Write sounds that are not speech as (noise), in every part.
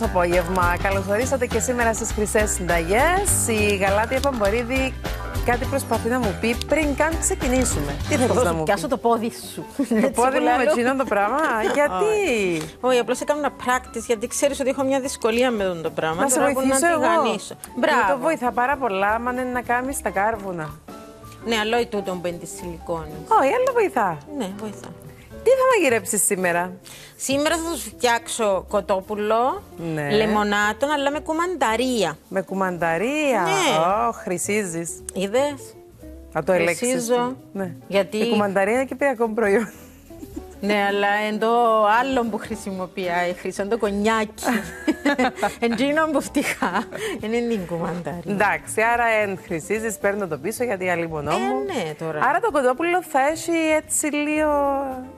μας απόγευμα. Καλωσορίσατε και σήμερα στις Χρυσές Συνταγές. Η Γαλάτια Παμπορίδη κάτι προσπαθεί να μου πει πριν καν ξεκινήσουμε. Τι θέλεις να μου πει; Πιάσω το πόδι σου. Το πόδι μου με τσίνον το πράγμα; Γιατί; Όχι, απλώς έκανα ένα practice γιατί ξέρεις ότι έχω μια δυσκολία με αυτό το πράγμα. Να σε Τώρα μπορώ βοηθήσω να εγώ. τηγανίσω. Μου το Μπράβο. βοηθά πάρα πολλά, άμα είναι να κάνεις τα κάρβουνα. Ναι, αλλά όχι τούτο που είναι της σιλικόνης. Όχι, άλλο βοηθά. Ναι, βοηθά. Τι θα μαγειρέψεις σήμερα; Σήμερα θα σου φτιάξω κοτόπουλο, Ναι. λεμονάτων, αλλά με κουμανταρία. Με κουμανταρία. Ναι. Ω, χρυσίζεις. Είδες. Θα το ελέγξεις. Χρυσίζω. Ναι. Γιατί- Η κουμανταρία είναι και πυριακό προϊόν. Ναι, αλλά εν το άλλο που χρησιμοποιεί, χρυσό το κονιάκι. (laughs) Εντζίνο που φτυχά. Είναι την κουμανταρία. Εντάξει, άρα εν χρυσίζεις, παίρνω το πίσω γιατί αλίμονό Ε, μου. ναι, τώρα. Άρα το κοτόπουλο θα έχει έτσι λίγο.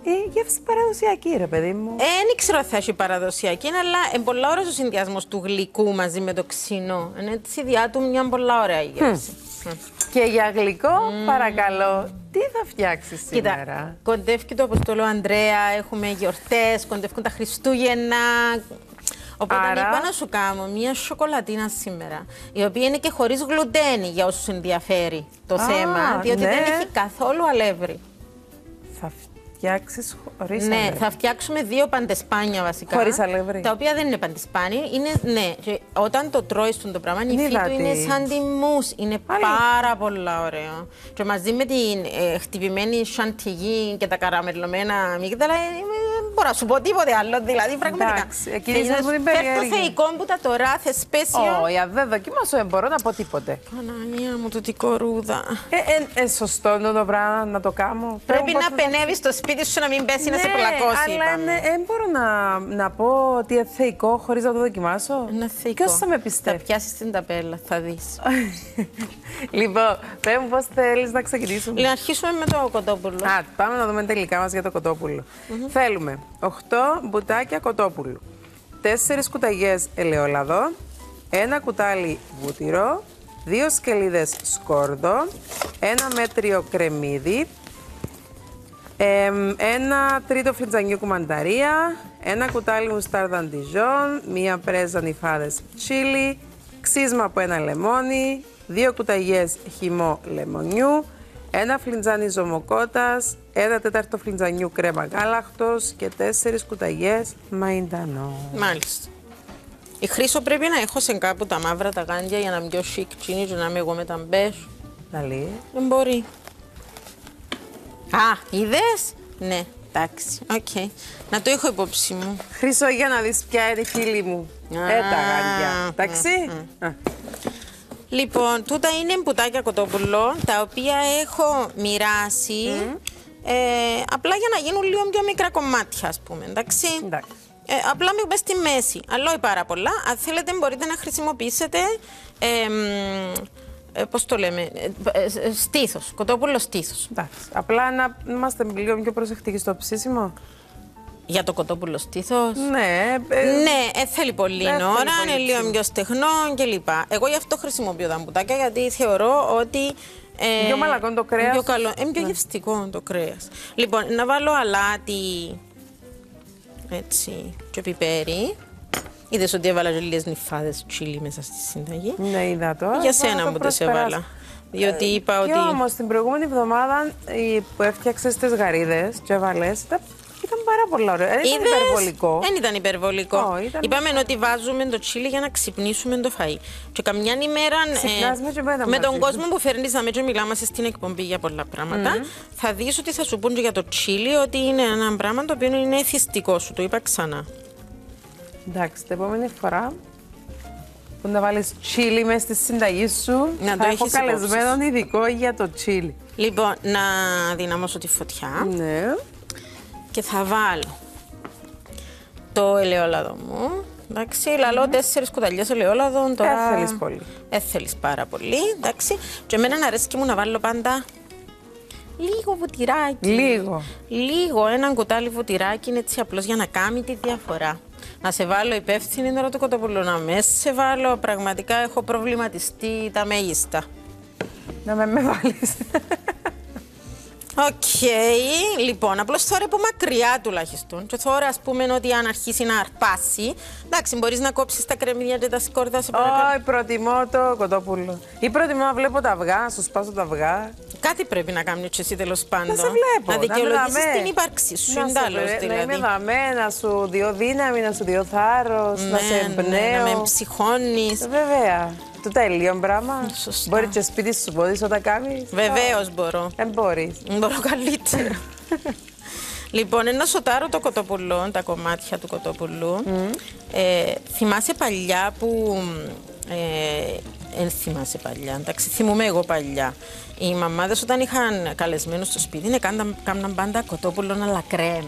η γεύση παραδοσιακή, ρε παιδί μου. Ε, Δεν ξέρω αν θα έχει παραδοσιακή, αλλά είναι πολλά ωραίο ο συνδυασμός του γλυκού μαζί με το ξινό. Είναι έτσι διά του μια πολλά ωραία γεύση. Μμ. Και για γλυκό, παρακαλώ, τι θα φτιάξεις σήμερα. Κοίτα, κοντεύει και το Αποστολό Ανδρέα, έχουμε γιορτές, κοντεύουν τα Χριστούγεννα. Οπότε Άρα- είπα να σου κάνω μια σοκολατίνα σήμερα, η οποία είναι και χωρίς γλουτένι για όσους ενδιαφέρει το Α, θέμα, διότι ναι. δεν έχει καθόλου αλεύρι. Θα φτιάξεις χωρίς Ναι, θα φτιάξουμε δύο παντεσπάνια βασικά. Χωρίς αλεύρι. Τα οποία δεν είναι παντεσπάνια. Είναι, ναι, και όταν το τρώεις στον το πράγμα, η Είναι υφή του υδατή. είναι σαν τη μους. Είναι Αλήθεια. πάρα πολλά ωραίο. Και μαζί με την ε, χτυπημένη σαντιγί και τα καραμελωμένα αμύγδαλα, ε, ε, μπορώ να σου πω τίποτε άλλο. Δηλαδή, πραγματικά. Εντάξει, εκείνη Θέλεις να μου σου την φέρω περιέργεια. το θεϊκό που τα τώρα, θεσπέσιο. Όχι, αν δεν δοκιμάσω, δεν μπορώ να πω τίποτε. Παναγία μου, τούτη κορούδα. Ε, ε, ε, σωστό είναι το πράγμα να το κάνω. Πρέπει Πες μου να πότε θα- πενεύεις στο σπίτι σου να μην πέσει να σε Ναι, πλακώσει. αλλά είπαμε. δεν μπορώ να, να πω ότι είναι θεϊκό χωρίς να το δοκιμάσω. Είναι θεϊκό. Ποιος θα με Θα πιστεύει. πιάσεις την ταπέλα, θα δεις. (laughs) λοιπόν, πες μου πώς θέλεις να ξεκινήσουμε. Να αρχίσουμε με το κοτόπουλο. Α, πάμε να δούμε τελικά μας για το κοτόπουλο. Θέλουμε 8 μπουτάκια κοτόπουλου, 4 κουταλιές ελαιόλαδο, ένα κουτάλι βούτυρο, 2 σκελίδες σκόρδο, ένα μέτριο κρεμμύδι, εμ, ένα τρίτο φλιτζανιού κουμανταρία, ένα κουτάλι μουστάρδα αντιζόν, μία πρέζα νυφάδες τσίλι, ξύσμα από ένα λεμόνι, δύο κουταλιές χυμό λεμονιού, ένα φλιτζάνι ζωμοκότας, ένα τέταρτο φλιτζανιού κρέμα γάλακτος και τέσσερις κουταλιές μαϊντανό. Μάλιστα. Η χρήσο πρέπει να έχω σε κάπου τα μαύρα τα γάντια για να είμαι πιο chic τσίνι και να είμαι εγώ με τα μπέζ. Δαλή. Δεν μπορεί. Α, είδες; Ναι, εντάξει. Οκ. Να το έχω υπόψη μου. Χρυσό για να δεις ποια είναι η φίλη μου. Α, Ε, τα γάντια. Εντάξει. Α. Λοιπόν, τούτα είναι μπουτάκια κοτόπουλο, τα οποία έχω μοιράσει ε, απλά για να γίνουν λίγο πιο μικρά κομμάτια, ας πούμε, εντάξει. Εντάξει. Ε, απλά μην πες στη μέση, αλλά όχι πάρα πολλά. Αν θέλετε μπορείτε να χρησιμοποιήσετε, ε, μ, ε, πώς το λέμε, ε, ε, ε, στήθος, κοτόπουλο στήθος. Εντάξει. Απλά να είμαστε λίγο πιο προσεκτικοί στο ψήσιμο. Για το κοτόπουλο στήθος. Ναι. ε, Ναι, ε, θέλει πολύ Δεν θέλει ώρα, πολύ είναι λίγο ψήμα. πιο στεγνό κλπ. Εγώ γι' αυτό χρησιμοποιώ τα μπουτάκια γιατί θεωρώ ότι. Ε, Πιο μαλακό το κρέας. Πιο καλό. Είναι πιο γευστικό το κρέας. Λοιπόν, να βάλω αλάτι. Έτσι. Και πιπέρι. Είδες ότι έβαλα και λίγε νυφάδες τσίλι μέσα στη συνταγή; Ναι, είδα το. Για Θα σένα το μου τις προσπεράσω. έβαλα. Διότι είπα Και ότι. όμως την προηγούμενη εβδομάδα η που έφτιαξες τις γαρίδες και έβαλες. Ήταν, ήταν πάρα πολύ ωραίο. Δεν ήταν Είδες; υπερβολικό. Δεν ήταν υπερβολικό. Ω, ήταν- Είπαμε ότι βάζουμε το τσίλι για να ξυπνήσουμε το φαΐ. Και καμιά ημέρα ε, Ξυπνάς με και εμένα με τον μαζί κόσμο που φέρνεις να με και μιλάμε στην εκπομπή για πολλά πράγματα, θα δεις ότι θα σου πούν και για το τσίλι ότι είναι ένα πράγμα το οποίο είναι εθιστικό σου. Το είπα ξανά. Εντάξει, την επόμενη φορά που να βάλεις τσίλι μέσα στη συνταγή σου, Να το θα έχω έχεις καλεσμένο ειδικό για το τσίλι. Λοιπόν, να δυναμώσω τη φωτιά Ναι. Και θα βάλω το ελαιόλαδο μου. Εντάξει, λαλώ τέσσερις κουταλιές ελαιόλαδο. Τώρα... Δεν θέλεις πολύ. Δεν θέλεις πάρα πολύ, εντάξει. Και εμένα αρέσει μου να βάλω πάντα λίγο βουτυράκι. Λίγο. Λίγο, ένα κουτάλι βουτυράκι είναι έτσι απλώς για να κάνει τη διαφορά. Να σε βάλω υπεύθυνη τώρα το κοτόπουλο, να με σε βάλω. Πραγματικά έχω προβληματιστεί τα μέγιστα. Να με, με βάλεις. (laughs) Οκ, λοιπόν, απλώς τώρα από μακριά τουλάχιστον. Και τώρα, ας πούμε, ότι αν αρχίσει να αρπάσει, εντάξει, μπορείς να κόψεις τα κρεμμύδια και τα σκόρδα σε παρακαλώ. Όχι, προτιμώ το κοτόπουλο. Ή προτιμώ να βλέπω τα αυγά, να σου σπάσω τα αυγά. Κάτι πρέπει να κάνει εσύ τέλος πάντων. Να σε βλέπω. Να δικαιολογήσεις είμαι δαμέ. την ύπαρξή σου. Να σε εντάλλως, βρε- Να είμαι δηλαδή. δαμέ, να σου διώ δύναμη, να σου διώ θάρρος, να σε Ναι, εμπνέω. να με ψυχώνει. Ε, Βέβαια. Το τέλειο πράγμα. Σωστά. Μπορεί και σπίτι σου πόδι όταν κάνει. Βεβαίως μπορώ. Δεν μπορείς. Μπορώ καλύτερα. λοιπόν, ένα σοτάρω το κοτόπουλο, τα κομμάτια του κοτόπουλου. Ε, θυμάσαι παλιά που. Ε, δεν θυμάσαι παλιά, εντάξει, θυμούμαι εγώ παλιά. Οι μαμάδες όταν είχαν καλεσμένους στο σπίτι, ναι, κάναν, κάναν πάντα κοτόπουλο αλλά κρέμ.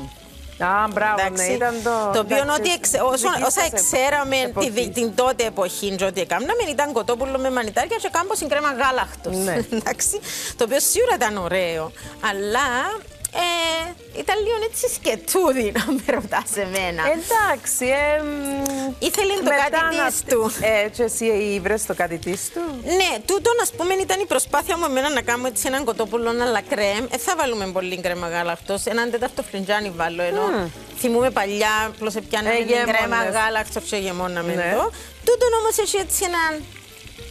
Α, μπράβο, ναι, Εντάξει. ήταν το. το οποίο εντάξει, ότι εξε, όσο, δική όσα σας επ- εξέραμε τη, εποχή. δι- την τότε εποχή και ό,τι έκαναμε ήταν κοτόπουλο με μανιτάρια και κάμπος κρέμα γάλακτος. Ναι. (laughs) Εντάξει, το οποίο σίγουρα ήταν ωραίο. Αλλά ε, ήταν λίγο έτσι σκετούδι να με ρωτάς εμένα. Εντάξει, ε, μ, Ήθελε το μετά κάτι να- της του. Ε, και εσύ βρες το κάτι της του; Ναι, τούτο ας πούμε ήταν η προσπάθεια μου εμένα να κάνω έτσι έναν κοτόπουλο αλλά κρέμ. Ε, θα βάλουμε πολύ κρέμα γάλακτο. Έναν τέταρτο φλιντζάνι βάλω ενώ θυμούμε παλιά, απλώ πιάναμε την Εγέμονες. κρέμα γάλακτο και γεμόναμε Ναι. εδώ. Τούτο όμως έχει έτσι έναν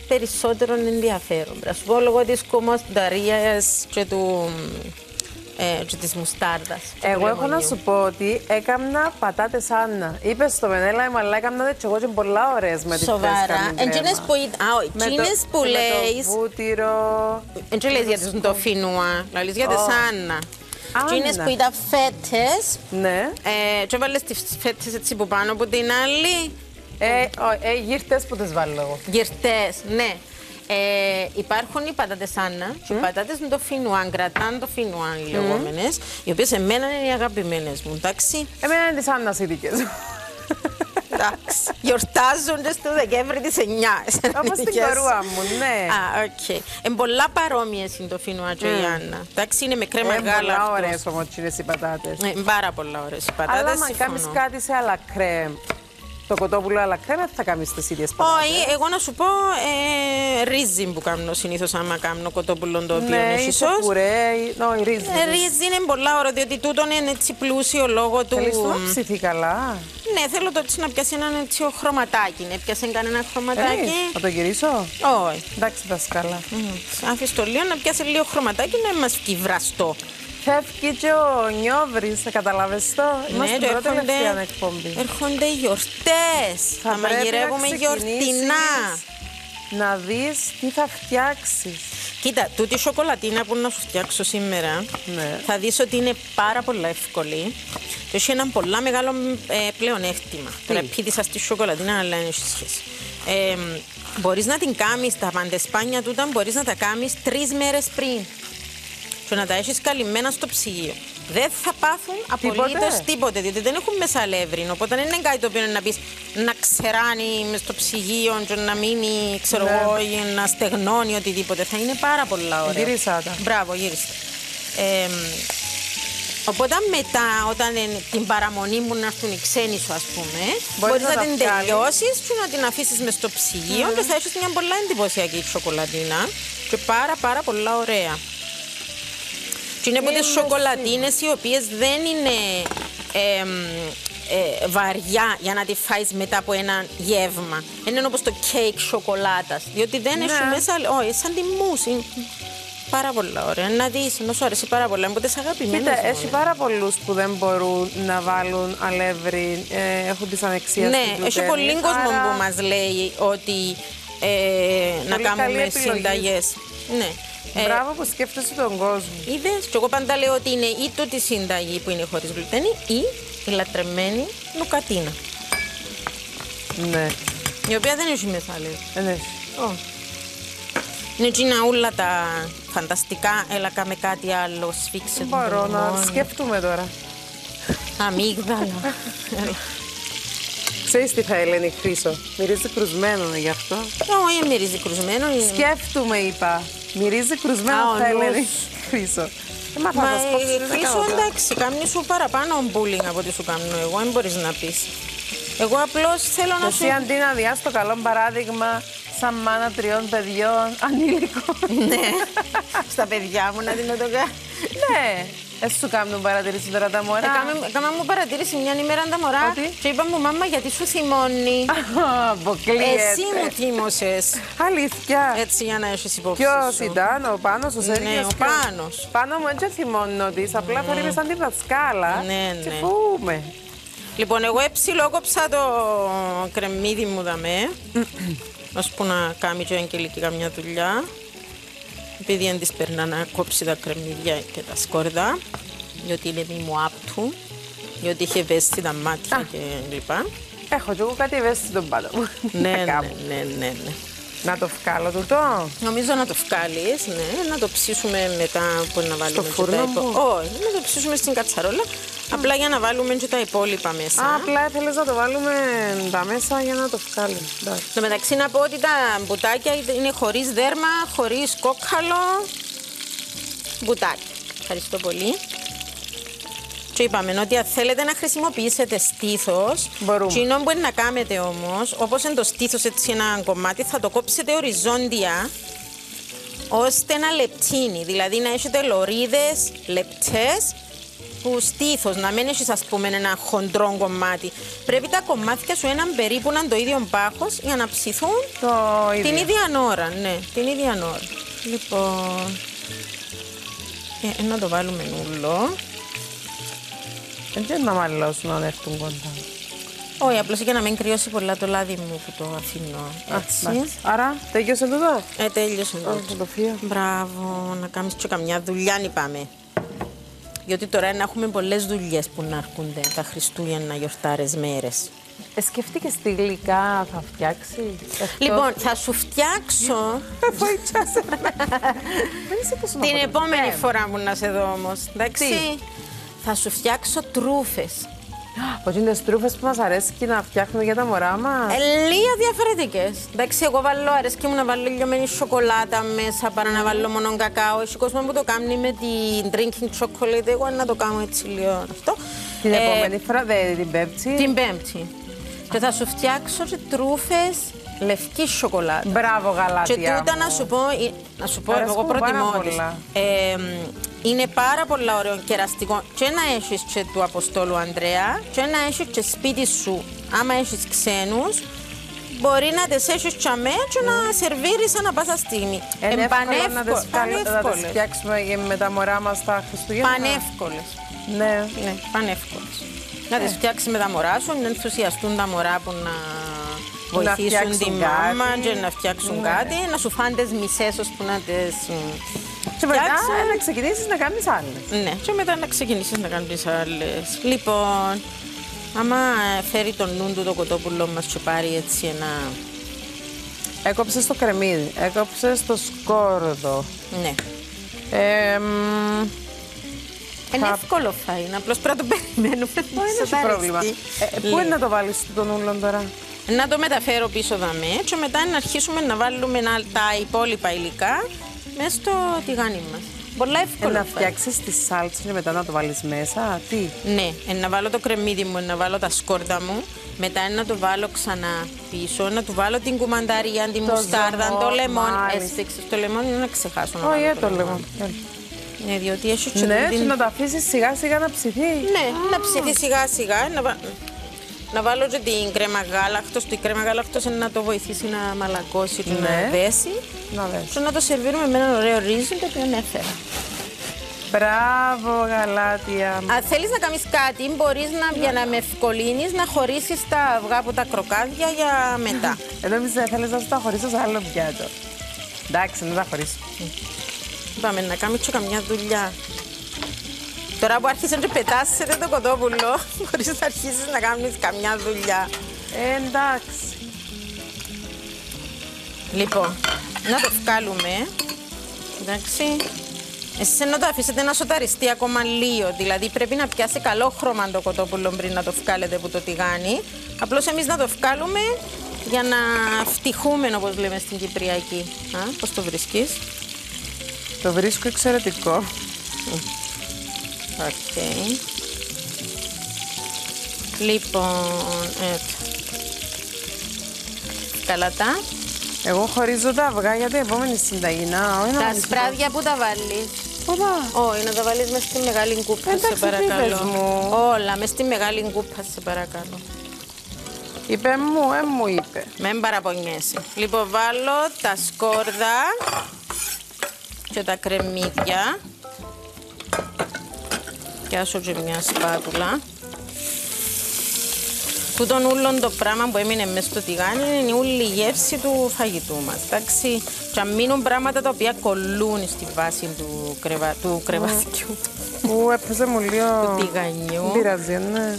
περισσότερο ενδιαφέρον. Να σου πω λόγω της κομμοσταρία και του. Ε, και της μουστάρδας. του Εγώ έχω να λεμονιού. σου πω ότι έκαμνα πατάτες Άννα. Είπες στο Μενέλα, αλλά έκαμνα έτσι εγώ και πολλά ωραίες με τη Σοβαρά. Εντζίνες που, ήταν- α, όχι, εκείνες που Με λέεις, το βούτυρο. δεν και λες για τις το φινουά, λες για τις Ω. Άννα. Άννα. Εκείνες που ήταν φέτες, Ναι. ε, και έβαλες τις φέτες έτσι που πάνω από την άλλη, Ε, ο- ε, γύρτες που τις βάλω εγώ. γυρτές, ναι. Ε, υπάρχουν οι πατάτες Άννα και οι πατάτες με το φινουάν, κρατάν το φινουάν οι λεγόμενες, οι οποίες εμένα είναι οι αγαπημένες μου, εντάξει. Εμένα είναι τις Άννας οι δικές μου. Εντάξει. Γιορτάζονται στο Δεκέμβρη της 9. Όπως την κορούα μου, ναι. Α, οκ. Είναι πολλά παρόμοιες είναι το φινουά και η Άννα. Εντάξει, είναι με κρέμα Ε, πολλά γάλα. ωραίες όμως είναι οι πατάτες. Ε, πάρα πολλά ωραίες οι πατάτες. Αλλά αν κάνεις κάτι σε άλλα κρέμ, το κοτόπουλο άλλα κρέμ, δεν θα κάνεις τις ίδιες πατάτες. Όχι, εγώ να σου πω ε, ρύζι που κάνω συνήθως άμα κάνω κοτόπουλο το οποίο Ναι, έχει ή σως. το πουρέ, ή- όχι, ρύζι. Ε, ρύζι είναι πολλά ωραίο, διότι τούτο είναι έτσι πλούσιο λόγω του. Θέλεις το να ψηθεί καλά; Ναι, θέλω το έτσι να πιάσει ένα έτσι χρωματάκι. Ναι, πιάσει κανένα χρωματάκι. Ε, Θα το γυρίσω; Όχι. Εντάξει, δασκάλα. Άφησε το λίγο να πιάσει λίγο χρωματάκι να μας βγει βραστό. Φεύγει και ο Νιόβρης, θα καταλάβεις το. Είμαστε Ναι, την ρε, πρώτη τελευταία εκπομπή. έρχονται οι γιορτές. Θα, πρέπει να μαγειρεύουμε ξεκινήσεις γιορτινά. Να δεις τι θα φτιάξεις. Κοίτα, τούτη η σοκολατίνα που να σου φτιάξω σήμερα Ναι. θα δεις ότι είναι πάρα πολύ εύκολη και έχει ένα πολλά μεγάλο ε, πλεονέκτημα. Τώρα πήδησα στη σοκολατίνα, αλλά δεν έχει σχέση. Ε, μπορείς να την κάνεις, τα παντεσπάνια τούτα μπορείς να τα κάνεις τρεις μέρες πριν και να τα έχεις καλυμμένα στο ψυγείο. Δεν θα πάθουν απολύτως τίποτε, διότι δεν έχουν μέσα αλεύριν. Οπότε δεν είναι κάτι το οποίο να πεις να ξεράνει μες στο ψυγείο και να μείνει, ξέρω Ναι. εγώ, ή να στεγνώνει οτιδήποτε. Θα είναι πάρα πολλά ωραία. Γύρισα τα. Μπράβο, γύριστε. Ε, οπότε μετά, όταν είναι την παραμονή μου να έρθουν οι ξένοι σου, ας πούμε, μπορείς, να να, τα την βγάλεις. τελειώσεις και να την αφήσεις μες στο ψυγείο και θα έχεις μια πολλά εντυπωσιακή σοκολατίνα και πάρα πάρα πολλά ωραία. Και είναι από τις Είμαι σοκολατίνες οι οποίες δεν είναι εμ, ε, βαριά για να τη φάεις μετά από ένα γεύμα. Είναι όπως το κέικ σοκολάτας, διότι δεν Ναι. έχει μέσα, όχι, σαν τη μουσ. είναι Πάρα πολλά ωραία. Να δεις, να σου αρέσει πάρα πολλά. Είναι από τις αγαπημένες Κοίτα, μου, έχει ναι. πάρα πολλούς που δεν μπορούν να βάλουν αλεύρι, ε, έχουν τις ανεξίες Ναι, στην έχει γλουτένη, πολύ κόσμος άρα που μας λέει ότι ε, να Πολύ καλή κάνουμε επιλογή. συνταγές. Ναι. Ε, Μπράβο που σκέφτεσαι τον κόσμο. Είδες, και εγώ πάντα λέω ότι είναι ή τούτη συνταγή που είναι χωρίς γλουτένη ή η λατρεμένη νουκατίνα. Ναι, Η οποία δεν έχει μέσα αλεύρι. δεν έχει. Ω. Είναι εκείνα όλα τα φανταστικά. Έλα κάμε κάτι άλλο. Σφίξε το Μπορώ να λεμόνι. σκέφτομαι τώρα. Αμύγδαλα. (laughs) Έλα. Ξέρεις τι θα έλεγε Χρήσο, μυρίζει κρουσμένο γι' αυτό. Όχι, μυρίζει κρουσμένο. είναι- Σκέφτομαι είπα, μυρίζει κρουσμένο Α, ο θα νους. έλεγε Χρήσο. Ε, μα θα Μα σας πω, ε, ξέρετε, Χρήσο, κάνω τώρα. εντάξει, κάνει σου παραπάνω bullying από ό,τι σου κάνω εγώ. Δεν μπορείς να πεις. Εγώ απλώς θέλω να σου. Εσύ αντί να διάς το καλό παράδειγμα, σαν μάνα τριών παιδιών ανήλικο. ναι, (laughs) στα παιδιά μου να δίνω το κάνω. ναι, εσύ σου κάνουν παρατηρήσεις τώρα τα μωρά. Έκανα μου παρατήρηση μια ημέρα τα μωρά Ότι; και είπα μου μάμα γιατί σου θυμώνει; Αποκλείεται. Εσύ μου θύμωσες. Αλήθεια. Έτσι για να έχεις υπόψη Ποιο σου. ήταν, ο Πάνος, ο Σέργιος. Ναι, ο ποιος; Πάνος. Πάνω μου έτσι θυμώνω ότι απλά θορύβε σαν τη δασκάλα. Ναι, Και ναι. φοβούμαι. Λοιπόν, εγώ εψιλόκοψα το κρεμμύδι μου δαμέ. (clears throat) ώσπου να κάνει και ο Αγγελική καμιά δουλειά. Επειδή δεν της περνά να κόψει τα κρεμμύδια και τα σκόρδα. Διότι είναι μη μου άπτου. Διότι είχε ευαίσθητα μάτια Α. και λοιπά. Έχω κι εγώ κάτι ευαίσθητο στον πάτο μου. ναι, Να ναι, κάνω. ναι, ναι, ναι. Να το βγάλω τούτο. Νομίζω να το βγάλεις, ναι, να το ψήσουμε μετά που να βάλουμε και φούρνο τα υπο- μου; Όχι, να το ψήσουμε στην κατσαρόλα. Απλά για να βάλουμε και τα υπόλοιπα μέσα. Α, απλά ήθελε να το βάλουμε τα μέσα για να το βγάλει. Εντάξει. Στο μεταξύ να πω ότι τα μπουτάκια είναι χωρίς δέρμα, χωρίς κόκκαλο. Μπουτάκια. Ευχαριστώ πολύ. Και είπαμε ότι αν θέλετε να χρησιμοποιήσετε στήθος, Μπορούμε. κοινό που είναι να κάνετε όμως, όπως είναι το στήθος έτσι ένα κομμάτι, θα το κόψετε οριζόντια ώστε να λεπτύνει. Δηλαδή να έχετε λωρίδες λεπτές που στήθος, να μην έχεις ας πούμε ένα χοντρό κομμάτι. Πρέπει τα κομμάτια σου έναν περίπου να είναι το ίδιο πάχος για να ψηθούν Το ίδιο. την ίδια ώρα. Ναι, την ίδια ώρα. Λοιπόν. Ε, να το βάλουμε νουλό. Δεν να μαλλώσουν να έρθουν κοντά. Όχι, απλώς για να μην κρυώσει πολλά το λάδι μου που το αφήνω. Α, Έτσι. εντάξει. Άρα, τέλειωσε τούτο. Ε, τέλειωσε Όχι, τούτο. θα το φύγω. Μπράβο, να κάνεις και καμιά δουλειά, είπαμε. Διότι τώρα να έχουμε πολλές δουλειές που να έρχονται τα Χριστούγεννα γιορτάρες μέρες. Ε, σκεφτήκες τι γλυκά θα φτιάξει; εκτός- Λοιπόν, θα σου φτιάξω Βοήθησε με. (laughs) Δεν είσαι τόσο την να επόμενη ποτέ. φορά που να σε δω όμως. Εντάξει. Τι; Θα σου φτιάξω τρούφες. (gasps) Ότι είναι στρούφε που μας αρέσει και να φτιάχνουμε για τα μωρά μας. Ε, Λίγα διαφορετικές. Εντάξει, εγώ βάλω, αρέσκει μου να βάλω λιωμένη σοκολάτα μέσα παρά να βάλω μόνο κακάο. Έχει κόσμο που το κάνει με την drinking chocolate. Εγώ να το κάνω έτσι λίγο αυτό. την Ε, επόμενη φορά, δε, την Πέμπτη. Την Πέμπτη. Και θα σου φτιάξω και τρούφες λευκή σοκολάτα. Μπράβο, γαλάτια. Και τούτα μου. να σου πω, ε, να σου πω Αρέσκουν εγώ προτιμώ πάρα τις. πολλά. Ε, είναι πάρα πολύ ωραίο κεραστικό και να έχεις και του Αποστόλου Ανδρέα και να έχεις και σπίτι σου. Άμα έχεις ξένους, μπορεί να τις έχεις και αμέ και να σερβίρεις ανά πάσα στιγμή. Είναι Ε, εύκολο να τις, πανεύκολο- καλ- να τις πανεύκολες. φτιάξουμε και με τα μωρά μας τα Χριστούγεννα. Πανεύκολες. Ναι. Ναι, πανεύκολες. Να τις φτιάξει με τα μωρά σου, να ενθουσιαστούν τα μωρά που να βοηθήσουν φτιάξουν τη μάμα κάτι. και να φτιάξουν Ναι. κάτι, να σου φάνε τις μισές ώσπου να τις μ, Και μετά φτιάξουν. να ξεκινήσεις να κάνεις άλλες. Ναι, και μετά να ξεκινήσεις να κάνεις άλλες. Λοιπόν, άμα ε, φέρει τον νου του το κοτόπουλο μας και πάρει έτσι ένα... Έκοψες το κρεμμύδι, έκοψες το σκόρδο. Ναι. Ε, μ, Είναι Θα- εύκολο θα είναι, απλώς πρέπει να το περιμένουμε. δεν σε έχει πρόβλημα. ταριστεί. Ε, ε, πού είναι να το βάλεις τον ούλον τώρα; Να το μεταφέρω πίσω δαμέ και μετά να αρχίσουμε να βάλουμε να- τα υπόλοιπα υλικά μέσα στο τηγάνι μας. Πολλά Ε, εύκολο. να θα είναι. φτιάξεις τη σάλτσα και μετά να το βάλεις μέσα. Τι; Ναι, ε, να βάλω το κρεμμύδι μου, ε, να βάλω τα σκόρδα μου, μετά ε, να το βάλω ξανά πίσω, να του βάλω την κουμανταρία, την Το μουστάρδα, ζωμό, το λεμόνι. μάλιστα. Έσφιξες το λεμόνι, να ξεχάσω να Όχι, βάλω ε, το λέγω. Ναι, διότι έχει και Ναι, την- και να το αφήσεις σιγά σιγά να ψηθεί. Ναι, να ψηθεί σιγά σιγά, να, βα- να βάλω και την κρέμα γάλακτος. Το κρέμα γάλακτος είναι να το βοηθήσει να μαλακώσει και Ναι. να δέσει. Να δες. Και να το σερβίρουμε με ένα ωραίο ρύζι το οποίο έφερα. Μπράβο, γαλάτια. Αν θέλεις να κάνεις κάτι, μπορείς να, για να με ευκολύνεις να χωρίσεις τα αυγά από τα κροκάδια για μετά. Εδώ εμείς δεν θέλεις να σου τα χωρίσω σε άλλο πιάτο. Εντάξει, να τα χωρίσω. Πάμε να κάνουμε και καμιά δουλειά. Τώρα που άρχισε να πετάσετε το κοτόπουλο, (laughs) μπορείς να αρχίσεις να κάνεις καμιά δουλειά. Ε, εντάξει. Λοιπόν, να το βγάλουμε. Εντάξει. Εσείς ενώ το αφήσετε να σοταριστεί ακόμα λίγο, δηλαδή πρέπει να πιάσει καλό χρώμα το κοτόπουλο πριν να το βγάλετε από το τηγάνι. Απλώς εμείς να το βγάλουμε για να φτυχούμε όπως λέμε στην Κυπριακή. Α, πώς το βρίσκεις; Το βρίσκω εξαιρετικό. Οκ. Λοιπόν, έτσι. Καλατά. Εγώ χωρίζω τα αυγά για την επόμενη συνταγή. Να, όχι να Τα βάλεις σπράδια που τα βάλεις. Παπά. Όχι, να τα βάλεις μες στη μεγάλη κούπα, Εντάξει, σε τι είπες παρακαλώ. μου. Όλα, μες στη μεγάλη κούπα, σε παρακαλώ. Είπε μου, ε μου είπε. Μην παραπονιέσαι. Λοιπόν, βάλω τα σκόρδα και τα κρεμμύδια. Πιάσω και μια σπάτουλα. Τούτον ούλον το πράγμα που έμεινε μέσα στο τηγάνι είναι η όλη η γεύση του φαγητού μας. Εντάξει, και αν μείνουν πράγματα τα οποία κολλούν στη βάση του, κρεβα... του κρεβατιού. Ου, έπαιζε μου (laughs) λίγο. Του τηγανιού. Δεν πειράζει, ναι.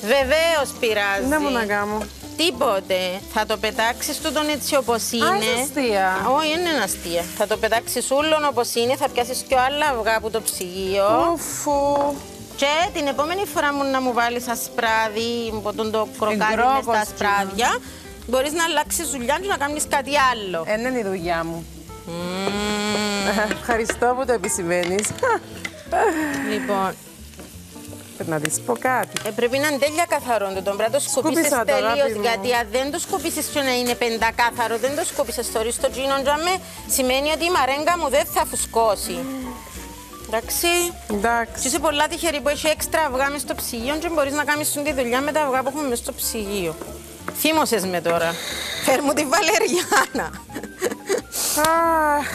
Βεβαίως πειράζει. Δεν μου να κάνω. Τίποτε. Θα το πετάξεις τούτον έτσι όπως είναι. Α, είναι αστεία. Όχι, είναι αστεία. Θα το πετάξεις ούλον όπως είναι, θα πιάσεις και άλλα αυγά από το ψυγείο. Ουφου. Και την επόμενη φορά μου να μου βάλεις ασπράδι, από τον το κροκάδι Υγρό μες στα κοστίνο. ασπράδια, μπορείς να αλλάξεις δουλειά και να κάνεις κάτι άλλο. Ε, είναι η δουλειά μου. Μμμ. (laughs) Ευχαριστώ που το επισημαίνεις. λοιπόν, Πρέπει να της πω κάτι. ε, πρέπει να είναι τέλεια καθαρό το πρέπει να το σκουπίσεις Σκούπισα το, τελείως, αγάπη μου. γιατί αν δεν το σκουπίσεις και να είναι πεντακάθαρο, δεν το σκούπισες θωρείς το τζίνο τζάμε, σημαίνει ότι η μαρέγκα μου δεν θα φουσκώσει. Εντάξει. Και Εντάξει. είσαι πολλά τυχερή που έχει έξτρα αυγά μες στο ψυγείο και μπορείς να κάνεις τη δουλειά με τα αυγά που έχουμε μες στο ψυγείο. Θύμωσες με τώρα. Φέρ μου τη Βαλεριάνα. Αχ,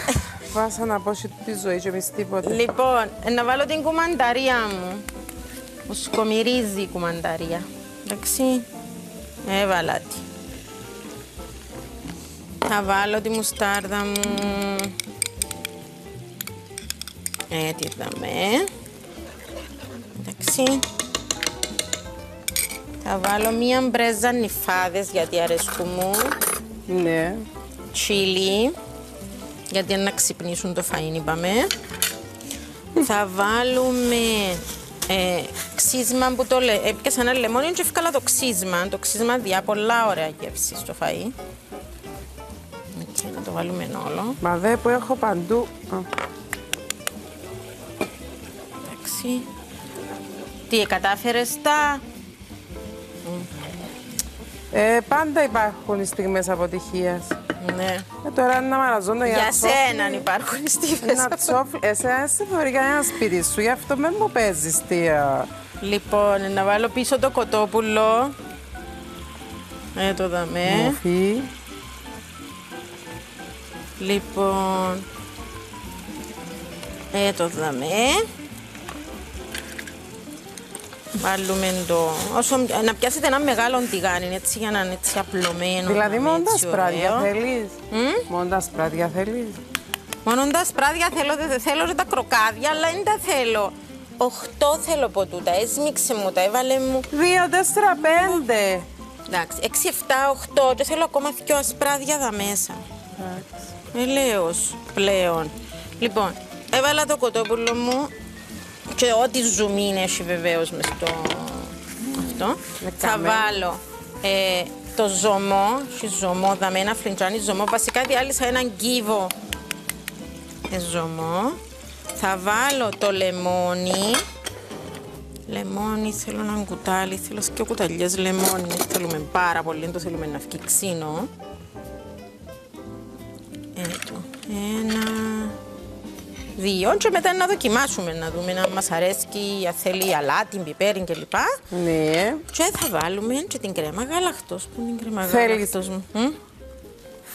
Βάσα να πω σε τη ζωή και εμείς τίποτα. λοιπόν, ε, να βάλω την κουμανταρία μου. Μου σκομυρίζει η κουμανταρία. Εντάξει. Έβαλα τη. Θα βάλω τη μουστάρδα μου. Έτσι δαμε. Εντάξει. Θα βάλω μία μπρέζα νυφάδες γιατί αρέσκουν μου. Ναι. Τσίλι, γιατί είναι να ξυπνήσουν το φαΐν είπαμε. Θα βάλουμε ε, ξύσμα που το λέ... Έπιασα ένα λεμόνι και έφκαλα το ξύσμα. Το ξύσμα διά πολλά ωραία γεύση στο φαΐ. Έτσι, να το βάλουμε όλο. Μα δε που έχω παντού. Α, Εντάξει. Τι, κατάφερες τα... Ε, πάντα υπάρχουν οι στιγμές αποτυχίας. Ναι. Ε, τώρα είναι να μαραζώνω για, Για τσόφλι. σένα υπάρχουν οι στιγμές. Ένα τσόφλι. Εσένα δεν σε θεωρεί κανένα σπίτι σου, γι' αυτό με μου παίζεις τία. Λοιπόν, να βάλω πίσω το κοτόπουλο. Ε, το δαμε. Μουφί. Λοιπόν. Ε, το δαμε. Βάλουμε το. Όσο, να πιάσετε ένα μεγάλο τηγάνι έτσι για να είναι έτσι απλωμένο. Δηλαδή να είναι μόνο τα έτσι σπράδια ωραίο. θέλεις; Μμ; Μόνο τα σπράδια θέλεις; Μόνο τα σπράδια θέλω, δεν θέλω και τα κροκάδια, αλλά δεν τα θέλω. Οχτώ θέλω από τούτα. Έσμιξε μου τα, έβαλε μου. Δύο, τέσσερα, πέντε. Εντάξει, 6, 7, 8 και θέλω ακόμα δυο ασπράδια εδώ μέσα. Ελέος πλέον. Λοιπόν, έβαλα το κοτόπουλο μου και ό,τι ζουμί έχει βεβαίως μες στο αυτό. Με Θα κάμερα. βάλω ε, το ζωμό, έχει ζωμό, δαμε ένα φλιντζάνι ζωμό. Βασικά διάλυσα έναν κύβο ε, ζωμό. Θα βάλω το λεμόνι. Λεμόνι, θέλω ένα κουτάλι, θέλω και κουταλιές λεμόνι. Δεν θέλουμε πάρα πολύ, δεν το θέλουμε να φύγει ξύνο. Έτω, ένα, δύο και μετά να δοκιμάσουμε, να δούμε αν μας αρέσει, αν θέλει αλάτι, πιπέρι κλπ. Ναι. Και θα βάλουμε και την κρέμα γάλακτος. Πού είναι η κρέμα Θέλεις. γάλακτος μου. Μ;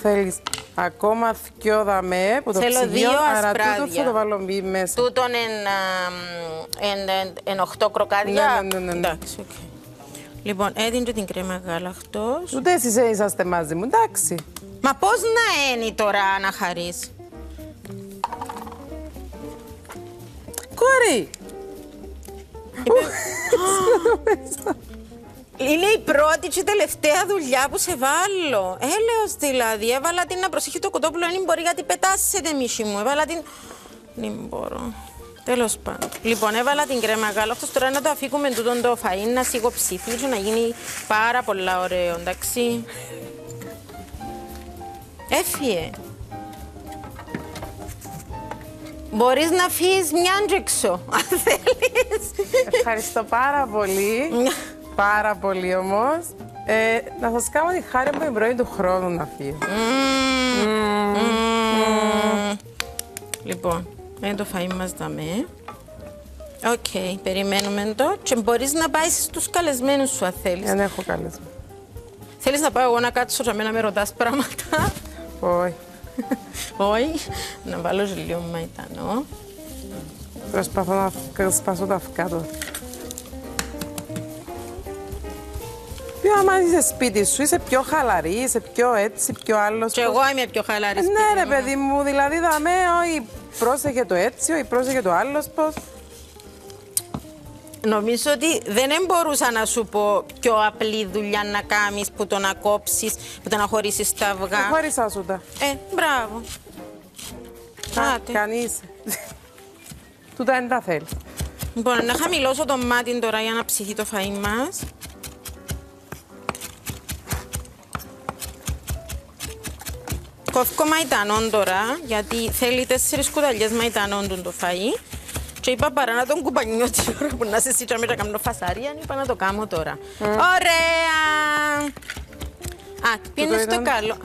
Θέλεις ακόμα δυο δαμέ που το Θέλω ψυγείο, δύο άρα τούτο ασπράδια. θα το βάλω μπει μέσα. Τούτον εν, α, μ, εν, εν, εν οχτώ κροκάδια. Ναι, ναι, ναι, ναι. Εντάξει, οκ. Λοιπόν, έδινε την κρέμα γάλακτος. Ούτε εσείς είσαστε μαζί μου, εντάξει. Μα πώς να είναι τώρα να χαρείς; Κόρη! (gasps) Είναι η πρώτη και τελευταία δουλειά που σε βάλω. Έλεος δηλαδή. Έβαλα την να προσέχει το κοτόπουλο, δεν μπορεί γιατί πετάσσεται μισή μου. Έβαλα την. Δεν μπορώ. Τέλος πάντων. Λοιπόν, έβαλα την κρέμα γάλακτος. Τώρα να το αφήκουμε τούτον το φαΐν να σιγοψηθεί και να γίνει πάρα πολλά ωραίο, εντάξει. Έφυγε. Μπορείς να φύγεις μια έξω, αν θέλεις. Ευχαριστώ πάρα πολύ. πάρα πολύ όμως. Ε, να σας κάνω τη χάρη από την πρωί του χρόνου να φύγει. Λοιπόν, είναι το φαΐ μας δαμέ. Οκ, περιμένουμε το και μπορείς να πάεις στους καλεσμένους σου αν θέλεις. Δεν έχω καλεσμένο. Θέλεις να πάω εγώ να κάτσω για μένα με ρωτάς πράγματα; Όχι. Όχι. Να βάλω λίγο μαϊτανό. Προσπαθώ να σπάσω τα αυκά του. Πιο άμα είσαι σπίτι σου, είσαι πιο χαλαρή, είσαι πιο έτσι, πιο άλλος. Και εγώ είμαι πιο χαλαρή. Ε, ναι, ρε παιδί μου, δηλαδή δαμέ, όχι πρόσεχε το έτσι, όχι πρόσεχε το άλλος πώς. Νομίζω ότι δεν μπορούσα να σου πω πιο απλή δουλειά να κάνεις που το να κόψεις, που το να χωρίσεις τα αυγά. Ε, χώρισα σου τα. Ε, μπράβο. Κανείς. (laughs) Τούτα δεν τα θέλει. Λοιπόν, να χαμηλώσω το μάτι τώρα για να ψηθεί το φαΐ μας. Κόφκω μαϊτανόν τώρα, γιατί θέλει τέσσερις κουταλιές μαϊτανόν το φαΐ. Και είπα παρά να τον κουπανιώ τη ώρα που να σε σίτρα με να κάνω φασαρία, είπα να το κάνω τώρα. Ωραία! Α, πήγαινε στο καλό;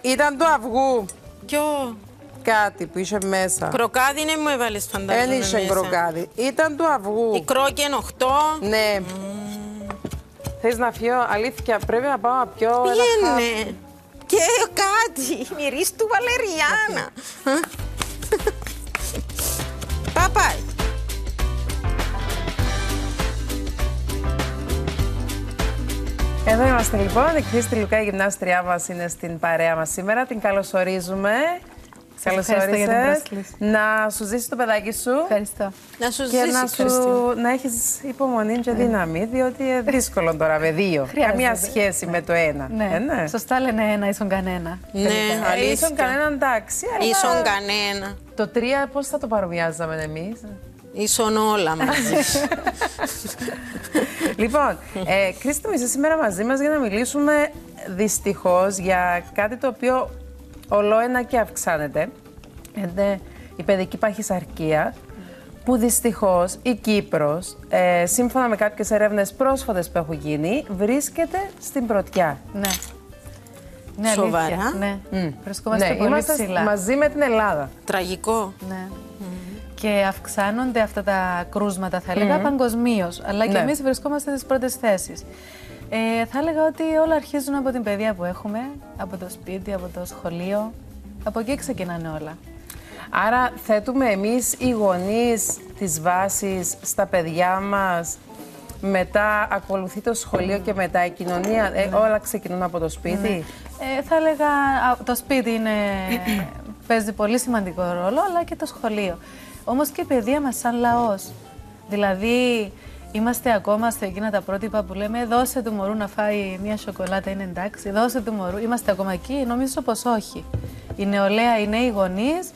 Ήταν το αυγού. Ποιο; Κάτι που είσαι μέσα. Κροκάδι είναι μου έβαλες φαντάζομαι Δεν είσαι κροκάδι. Ήταν του αυγού. Η κρόκεν 8. Ναι. Θες να φύγω, αλήθεια, πρέπει να πάω να πιω Πήγαινε. Και κάτι, μυρίζει του Βαλεριάνα. Παπάει. Εδώ είμαστε λοιπόν. Η Χρήστη Λουκά, η γυμνάστριά μας, είναι στην παρέα μας σήμερα. Την καλωσορίζουμε. Καλώ όρισε. Να σου ζήσει το παιδάκι σου. Ευχαριστώ. Να σου και ζήσει, να, σου, να έχεις υπομονή και δύναμη, διότι είναι δύσκολο τώρα με δύο. Καμία σχέση με το ένα. Ναι. Ε, ναι. Σωστά λένε ένα ίσον κανένα. Ναι, Ε, αλήθεια. ίσον κανένα εντάξει. αλλά Ίσον κανένα. Το τρία πώς θα το παρομοιάζαμε εμείς; Ίσον όλα μαζί. λοιπόν, ε, Κρίστη, είσαι σήμερα μαζί μας για να μιλήσουμε δυστυχώς για κάτι το οποίο ολόενα και αυξάνεται. Είναι η παιδική παχυσαρκία που δυστυχώς η Κύπρος, ε, σύμφωνα με κάποιες έρευνες πρόσφατες που έχουν γίνει, βρίσκεται στην πρωτιά. Ναι. Ναι, Σοβαρά; αλήθεια. Ναι. Βρισκόμαστε ναι, πολύ είμαστε ψηλά. μαζί με την Ελλάδα. Τραγικό. Ναι. Και αυξάνονται αυτά τα κρούσματα, θα έλεγα, παγκοσμίως. Αλλά και Ναι. εμείς βρισκόμαστε στις πρώτες θέσεις. Ε, θα έλεγα ότι όλα αρχίζουν από την παιδεία που έχουμε, από το σπίτι, από το σχολείο. Από εκεί ξεκινάνε όλα. Άρα θέτουμε εμείς οι γονείς τις βάσεις στα παιδιά μας, μετά ακολουθεί το σχολείο και μετά η κοινωνία, ε, όλα ξεκινούν από το σπίτι; Ε, θα έλεγα α, το σπίτι είναι, (coughs) παίζει πολύ σημαντικό ρόλο, αλλά και το σχολείο. Όμως και η παιδεία μας σαν λαός. Δηλαδή, είμαστε ακόμα σε εκείνα τα πρότυπα που λέμε δώσε του μωρού να φάει μια σοκολάτα, είναι εντάξει, δώσε του μωρού. Είμαστε ακόμα εκεί, νομίζω πως όχι. Η νεολαία, οι νέοι γονείς,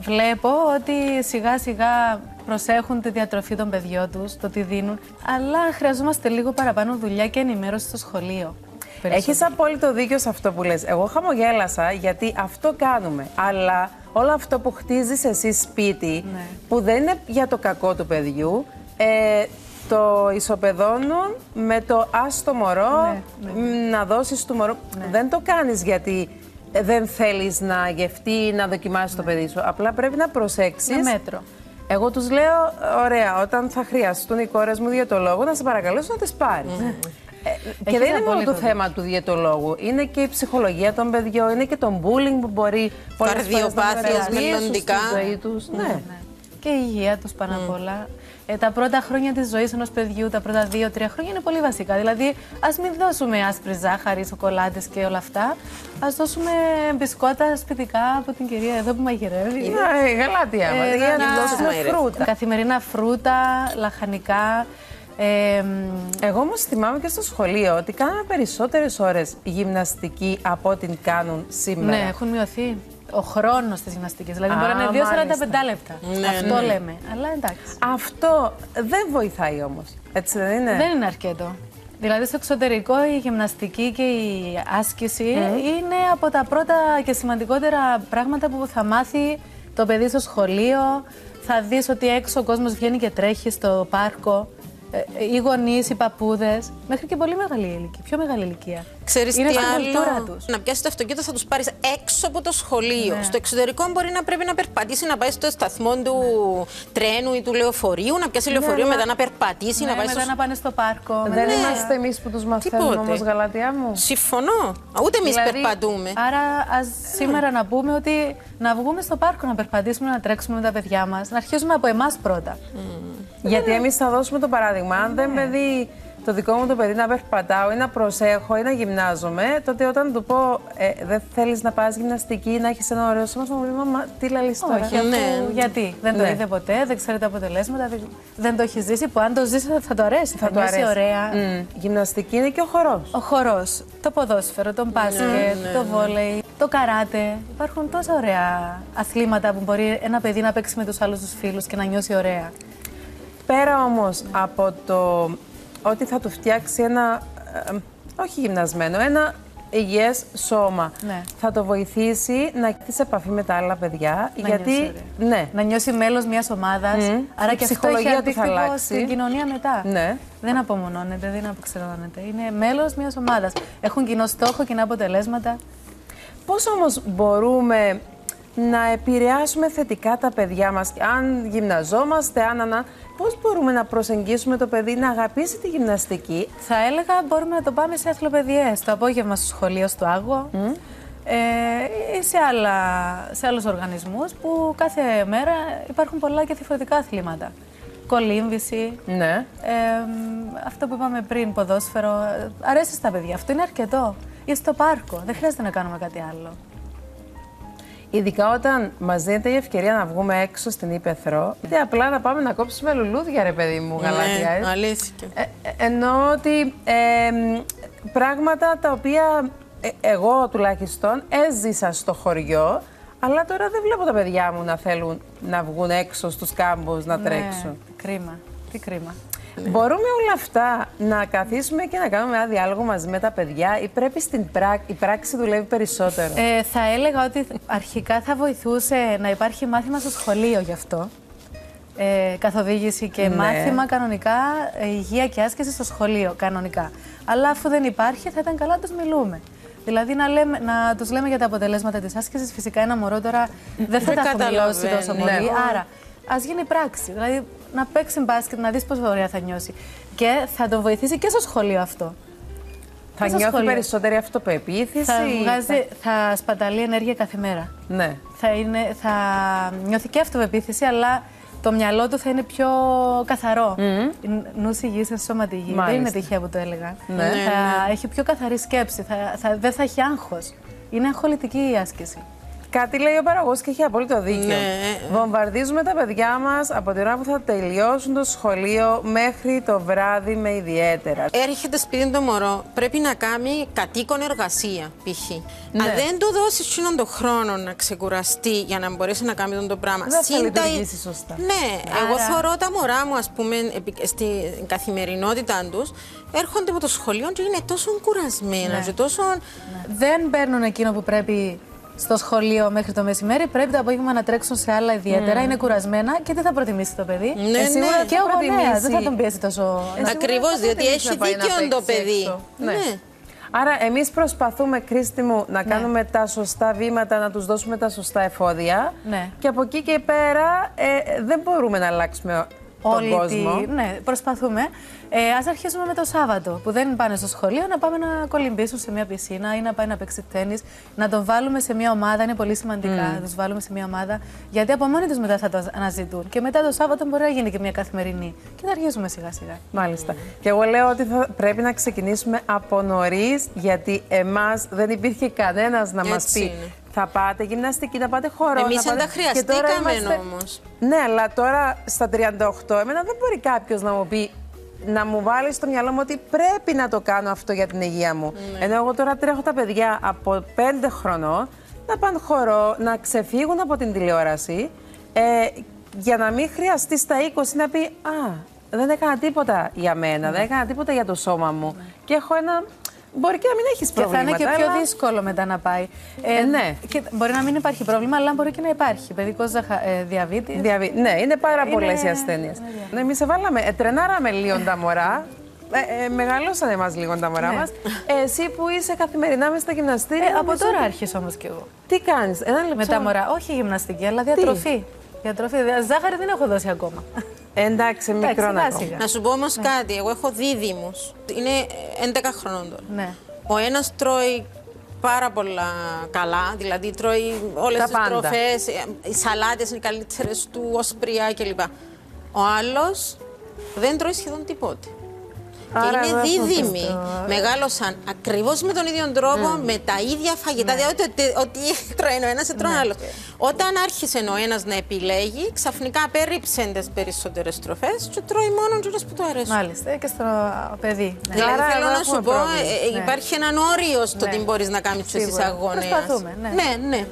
βλέπω ότι σιγά σιγά προσέχουν τη διατροφή των παιδιών τους, το τι δίνουν, αλλά χρειαζόμαστε λίγο παραπάνω δουλειά και ενημέρωση στο σχολείο. Έχεις απόλυτο δίκιο σε αυτό που λες. Εγώ χαμογέλασα γιατί αυτό κάνουμε. Αλλά όλο αυτό που χτίζεις εσύ σπίτι, Ναι. που δεν είναι για το κακό του παιδιού, ε, το ισοπεδώνουν με το άστο μωρό, Ναι, μ, να δώσεις του μωρό. Δεν το κάνεις γιατί ε, δεν θέλεις να γευτεί ή να δοκιμάσεις το παιδί σου. Απλά πρέπει να προσέξεις. Με μέτρο. Εγώ τους λέω, ωραία, όταν θα χρειαστούν οι κόρες μου διαιτολόγο, να σε παρακαλέσω να τις πάρεις. Ε, και Έχεις δεν είναι μόνο απόλυτο το θέμα του διαιτολόγου. Είναι και η ψυχολογία των παιδιών, είναι και το bullying που μπορεί πολλές φορές να Καρδιοπάθειες μεταφραστεί μελλοντικά. στη ζωή τους. Ναι. Ναι. Και η υγεία τους πάνω απ' όλα. Ε, τα πρώτα χρόνια της ζωής ενός παιδιού, τα πρώτα δύο-τρία χρόνια είναι πολύ βασικά. Δηλαδή, ας μην δώσουμε άσπρη ζάχαρη, σοκολάτες και όλα αυτά. Α δώσουμε μπισκότα σπιτικά από την κυρία εδώ που μαγειρεύει. Ναι, γαλάτια. Ε, μα, να- για να- να δώσουμε μαγειρεύει. φρούτα. Καθημερινά φρούτα, λαχανικά. Ε, μ, Εγώ όμως θυμάμαι και στο σχολείο ότι κάναμε περισσότερες ώρες γυμναστική από ό,τι κάνουν σήμερα. ναι, έχουν μειωθεί. Ο χρόνος της γυμναστικής. Δηλαδή, Α, μπορεί να είναι 2-45 μάλιστα. λεπτά. Ναι, Αυτό ναι. λέμε. Αλλά εντάξει. Αυτό δεν βοηθάει όμως. Έτσι δεν είναι; Δεν είναι αρκετό. Δηλαδή στο εξωτερικό η γυμναστική και η άσκηση είναι από τα πρώτα και σημαντικότερα πράγματα που θα μάθει το παιδί στο σχολείο. Θα δεις ότι έξω ο κόσμος βγαίνει και τρέχει στο πάρκο. Ε, οι γονείς, οι παππούδες, μέχρι και πολύ μεγάλη ηλικία. Πιο μεγάλη ηλικία. Ξέρεις Είναι τι στην άλλο, κουλτούρα τους. να πιάσεις το αυτοκίνητο θα τους πάρεις έξω από το σχολείο. Ναι. Στο εξωτερικό μπορεί να πρέπει να περπατήσει, να πάει στο σταθμό του τρένου ή του λεωφορείου, να πιάσει λεωφορείο, μετά να περπατήσει, Ναι, να πάει μετά στο να πάνε στο πάρκο. Δεν μετά- είμαστε εμείς που τους μαθαίνουμε Τίποτε. όμως, Γαλατιά μου. Συμφωνώ. Ούτε εμείς Δηλαδή, περπατούμε. Άρα, ας σήμερα να πούμε ότι να βγούμε στο πάρκο να περπατήσουμε, να τρέξουμε με τα παιδιά μας, να αρχίσουμε από εμάς πρώτα. Γιατί εμείς θα δώσουμε το παράδειγμα. Αν δεν παιδί το δικό μου το παιδί να περπατάω ή να προσέχω ή να γυμνάζομαι, τότε όταν του πω ε, δεν θέλεις να πας γυμναστική, να έχεις ένα ωραίο σώμα, θα μου πει Μαμά, τι λαλείς τώρα; Όχι, αφού Ναι. γιατί. Δεν το Ναι. είδε ποτέ, δεν ξέρει τα αποτελέσματα, δεν, δεν το έχεις ζήσει. Που αν το ζήσει θα, θα το αρέσει. Θα, Θα του νιώσει αρέσει. ωραία. Μμ. Γυμναστική είναι και ο χορός. Ο χορός, το ποδόσφαιρο, το μπάσκετ, το βόλεϊ, το καράτε. Υπάρχουν τόσα ωραία αθλήματα που μπορεί ένα παιδί να παίξει με τους άλλους τους φίλους και να νιώσει ωραία. Πέρα όμως από το ότι θα του φτιάξει ένα, ε, όχι γυμνασμένο, ένα υγιές σώμα. Ναι. Θα το βοηθήσει να έχει σε επαφή με τα άλλα παιδιά. Να γιατί, νιώσει ωραία. ναι, Να νιώσει μέλος μιας ομάδας. Άρα Η και αυτό έχει ψυχολογία του θα αντίκτυπο αλλάξει. στην κοινωνία μετά. Ναι. Δεν απομονώνεται, δεν αποξερώνεται. Είναι μέλος μιας ομάδας. Έχουν κοινό στόχο, κοινά αποτελέσματα. Πώς όμως μπορούμε να επηρεάσουμε θετικά τα παιδιά μας, αν γυμναζόμαστε, αν, αν, αν, πώς μπορούμε να προσεγγίσουμε το παιδί να αγαπήσει τη γυμναστική; Θα έλεγα μπορούμε να το πάμε σε αθλοπαιδιές, το απόγευμα στο σχολείο στο Άγουο ε, ή σε, άλλα, σε άλλους οργανισμούς που κάθε μέρα υπάρχουν πολλά και διαφορετικά αθλήματα. Κολύμβηση, Ναι. ε, αυτό που είπαμε πριν, ποδόσφαιρο, ε, αρέσει στα παιδιά. Αυτό είναι αρκετό. Ή στο πάρκο, δεν χρειάζεται να κάνουμε κάτι άλλο. Ειδικά όταν μα δίνεται η ευκαιρία να βγούμε έξω στην Ήπεθρο, είτε απλά να πάμε να κόψουμε λουλούδια, ρε παιδί μου, γαλάτια. ε. Ναι, αλήθεια. Ε, ε, εννοώ ότι ε, μ, πράγματα τα οποία ε, εγώ τουλάχιστον έζησα στο χωριό, αλλά τώρα δεν βλέπω τα παιδιά μου να θέλουν να βγουν έξω στους κάμπους να τρέξουν. Ναι, κρίμα. Τι κρίμα. Μπορούμε όλα αυτά να καθίσουμε και να κάνουμε ένα διάλογο μαζί με τα παιδιά ή πρέπει στην πράξη, η πράξη δουλεύει περισσότερο; Ε, θα έλεγα ότι αρχικά θα βοηθούσε να υπάρχει μάθημα στο σχολείο γι' αυτό. Ε, καθοδήγηση και Ναι. μάθημα κανονικά, ε, υγεία και άσκηση στο σχολείο κανονικά. Αλλά αφού δεν υπάρχει, θα ήταν καλά να τους μιλούμε. Δηλαδή να, λέμε, να τους λέμε για τα αποτελέσματα της άσκησης. Φυσικά ένα μωρό τώρα δεν θα Δεν τα χαμηλώσει τόσο καταλαβαίνει. πολύ. Ναι. Άρα ας γίνει πράξη. Δηλαδή να παίξει μπάσκετ, να δεις πόσο ωραία θα νιώσει. Και θα τον βοηθήσει και στο σχολείο αυτό. θα και στο νιώθει σχολείο. περισσότερη αυτοπεποίθηση. Θα, ή βγάζει, θα σπαταλεί ενέργεια κάθε μέρα Ναι. θα, είναι, θα νιώθει και αυτοπεποίθηση, αλλά το μυαλό του θα είναι πιο καθαρό. Mm. Νους υγιής, εν σώματι υγιή. Δεν Μάλιστα. είναι τυχαία που το έλεγα. Ναι. Θα έχει πιο καθαρή σκέψη, θα, θα, δεν θα έχει άγχος. Είναι αγχολητική η άσκηση. Κάτι λέει ο παραγωγός και έχει απόλυτο δίκιο. Ναι. Βομβαρδίζουμε τα παιδιά μας από την ώρα που θα τελειώσουν το σχολείο μέχρι το βράδυ με ιδιαίτερα. Έρχεται σπίτι το μωρό, πρέπει να κάνει κατοίκον εργασία, π.χ. Ναι. Αν δεν του δώσει εκείνον τον χρόνο να ξεκουραστεί για να μπορέσει να κάνει τον το πράγμα. Δεν θα συν τα- λειτουργήσει σωστά. Ναι, εγώ Άρα- θεωρώ τα μωρά μου, ας πούμε, επί- στην καθημερινότητά τους, έρχονται από το σχολείο και είναι τόσο κουρασμένα Ναι. και τόσο... Δεν παίρνουν εκείνο που πρέπει στο σχολείο μέχρι το μεσημέρι. Πρέπει το απόγευμα να τρέξουν σε άλλα ιδιαίτερα. Είναι κουρασμένα και τι θα προτιμήσει το παιδί. Ναι, Ε, σίγουρα ναι. και ο Θα γονέας προτιμήσει- δεν θα τον πιέσει τόσο. Ε, σίγουρα Ακριβώς, δεν θα διότι προτιμήσει έχει να πάει να δίκιο το παίξει παιδί. έξω. Ναι. Ναι. Άρα εμείς προσπαθούμε, Κρίστη μου, να κάνουμε τα σωστά βήματα, να τους δώσουμε τα σωστά εφόδια. Ναι. Και από εκεί και πέρα ε, δεν μπορούμε να αλλάξουμε τον Όλη κόσμο. Τη... Ναι, προσπαθούμε. Ε, Α αρχίσουμε με το Σάββατο που δεν πάνε στο σχολείο να πάμε να κολυμπήσουν σε μια πισίνα ή να πάει να παίξει τέννη. Να τον βάλουμε σε μια ομάδα, είναι πολύ σημαντικά να τους βάλουμε σε μια ομάδα. Γιατί από μόνοι τους μετά θα το αναζητούν. Και μετά το Σάββατο μπορεί να γίνει και μια καθημερινή. Και θα αρχίσουμε σιγά σιγά. Μάλιστα. Και εγώ λέω ότι θα πρέπει να ξεκινήσουμε από νωρίς, γιατί εμάς δεν υπήρχε κανένας να μας Έτσι πει. είναι. Θα πάτε γυμναστική, να πάτε χορό. Εμείς να δεν πάτε... τα Και τώρα χρειαστήκαμε είμαστε- όμως. Ναι, αλλά τώρα στα 38, εμένα δεν μπορεί κάποιος να μου πει να μου βάλεις στο μυαλό μου ότι πρέπει να το κάνω αυτό για την υγεία μου. Ναι. Ενώ εγώ τώρα τρέχω τα παιδιά από 5 χρονών να πάνε χορό, να ξεφύγουν από την τηλεόραση, ε, για να μην χρειαστεί στα 20 να πει Α, δεν έκανα τίποτα για μένα, δεν έκανα τίποτα για το σώμα μου. Και έχω ένα μπορεί και να μην έχεις Και θα προβλήματα. είναι και πιο αλλά- δύσκολο μετά να πάει. Ε, ναι. Και μπορεί να μην υπάρχει πρόβλημα, αλλά μπορεί και να υπάρχει. Παιδικό ζαχα... ε, διαβήτης. Διαβη... Ναι, είναι πάρα Είναι- πολλές οι ασθένειες. Ναι, εμείς σε βάλαμε, ε, τρενάραμε λίγο τα μωρά. Ε, ε, μεγαλώσανε εμά λίγο τα μωρά Ναι. μας. εσύ που είσαι καθημερινά μες στα γυμναστήρια. Ε, από νομίζω τώρα ότι- άρχισα όμως κι εγώ. Τι κάνεις, ένα λεπτό. Με τα μωρά. Όχι γυμναστική, αλλά διατροφή. Διατροφή. Δια- Ζάχαρη δεν έχω δώσει ακόμα. (laughs) Ε, εντάξει, μικρό Εντάξει, να σιγά ακόμα. σιγά. Να σου πω όμως κάτι. Εγώ έχω δίδυμου. Είναι 11 χρονών τώρα. Ναι. Ο ένας τρώει πάρα πολλά καλά, δηλαδή τρώει όλες Τα τις πάντα. τροφές, οι σαλάτες είναι οι καλύτερες του, όσπρια κλπ. Ο άλλος δεν τρώει σχεδόν τίποτε. Άρα και εδώ είναι έχουμε δίδυμοι. το- Μεγάλωσαν ακριβώς με τον ίδιο τρόπο, με τα ίδια φαγητά. Δηλαδή, ότι, ότι (laughs) τρώει ο ένας, τρώει ο άλλος. Όταν άρχισε ο ένας να επιλέγει, ξαφνικά απέρριψε τις περισσότερες τροφές και τρώει μόνο τι που του αρέσουν. Μάλιστα. Ε, Και στο παιδί. Ναι. Δηλαδή Άρα θέλω εδώ να σου έχουμε πω, πρόβλημα. ε, ε, Ναι. υπάρχει έναν όριο στο Ναι. τι μπορείς να κάνεις εσύ Σίγουρα. αγώνες. Προσπαθούμε, ναι. ναι. ναι.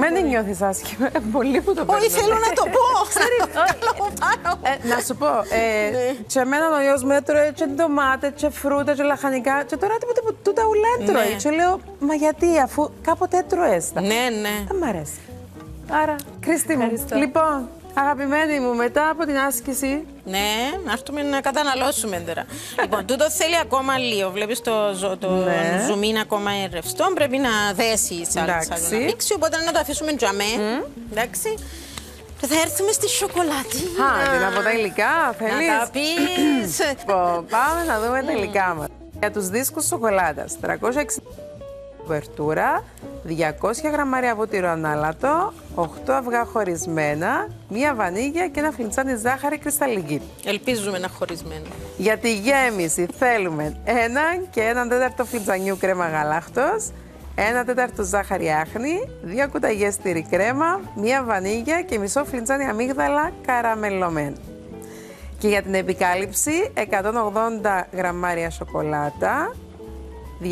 Μην την νιώθεις άσχημα. Ε, Πολύ που το Όχι, παίρνω. θέλω να το πω. (laughs) Καλό πάνω. Ε, να σου πω, ε, και εμένα ο γιος μου έτρωε και ντομάτε, και φρούτα, και λαχανικά. Και τώρα τίποτε που τούτα ουλά έτρωε. Ναι. Και λέω, μα γιατί, αφού κάποτε έτρωες τα. Ναι, ναι. Δεν μ' αρέσει. Άρα, Κρίστη μου, Ευχαριστώ. λοιπόν, αγαπημένη μου, μετά από την άσκηση, Ναι, να έρθουμε να καταναλώσουμε τώρα. λοιπόν, τούτο θέλει ακόμα λίγο. Βλέπεις το, ζω- το Ναι. ζουμί είναι ακόμα ρευστό. Πρέπει να δέσει η σάλτσα του Εντάξει. να μίξει. Οπότε να το αφήσουμε τζαμέ. Εντάξει. Και θα έρθουμε στη σοκολάτη. Α, την από τα υλικά, θέλεις; Να τα πεις. Λοιπόν, πάμε να δούμε τα υλικά μας. Για τους δίσκους σοκολάτας, 360 κουβερτούρα, 200 γραμμάρια βούτυρο ανάλατο, 8 αυγά χωρισμένα, μία βανίγια και ένα φλιντσάνι ζάχαρη κρυσταλλική. Ελπίζουμε να χωρισμένο. Για τη γέμιση θέλουμε ένα και ένα τέταρτο φλιτζανιού κρέμα γαλάχτος, ένα τέταρτο ζάχαρη άχνη, δύο κουταγιές τυρί κρέμα, μία βανίγια και μισό φλιτζάνι αμύγδαλα καραμελωμένο. Και για την επικάλυψη 180 γραμμάρια σοκολάτα, 200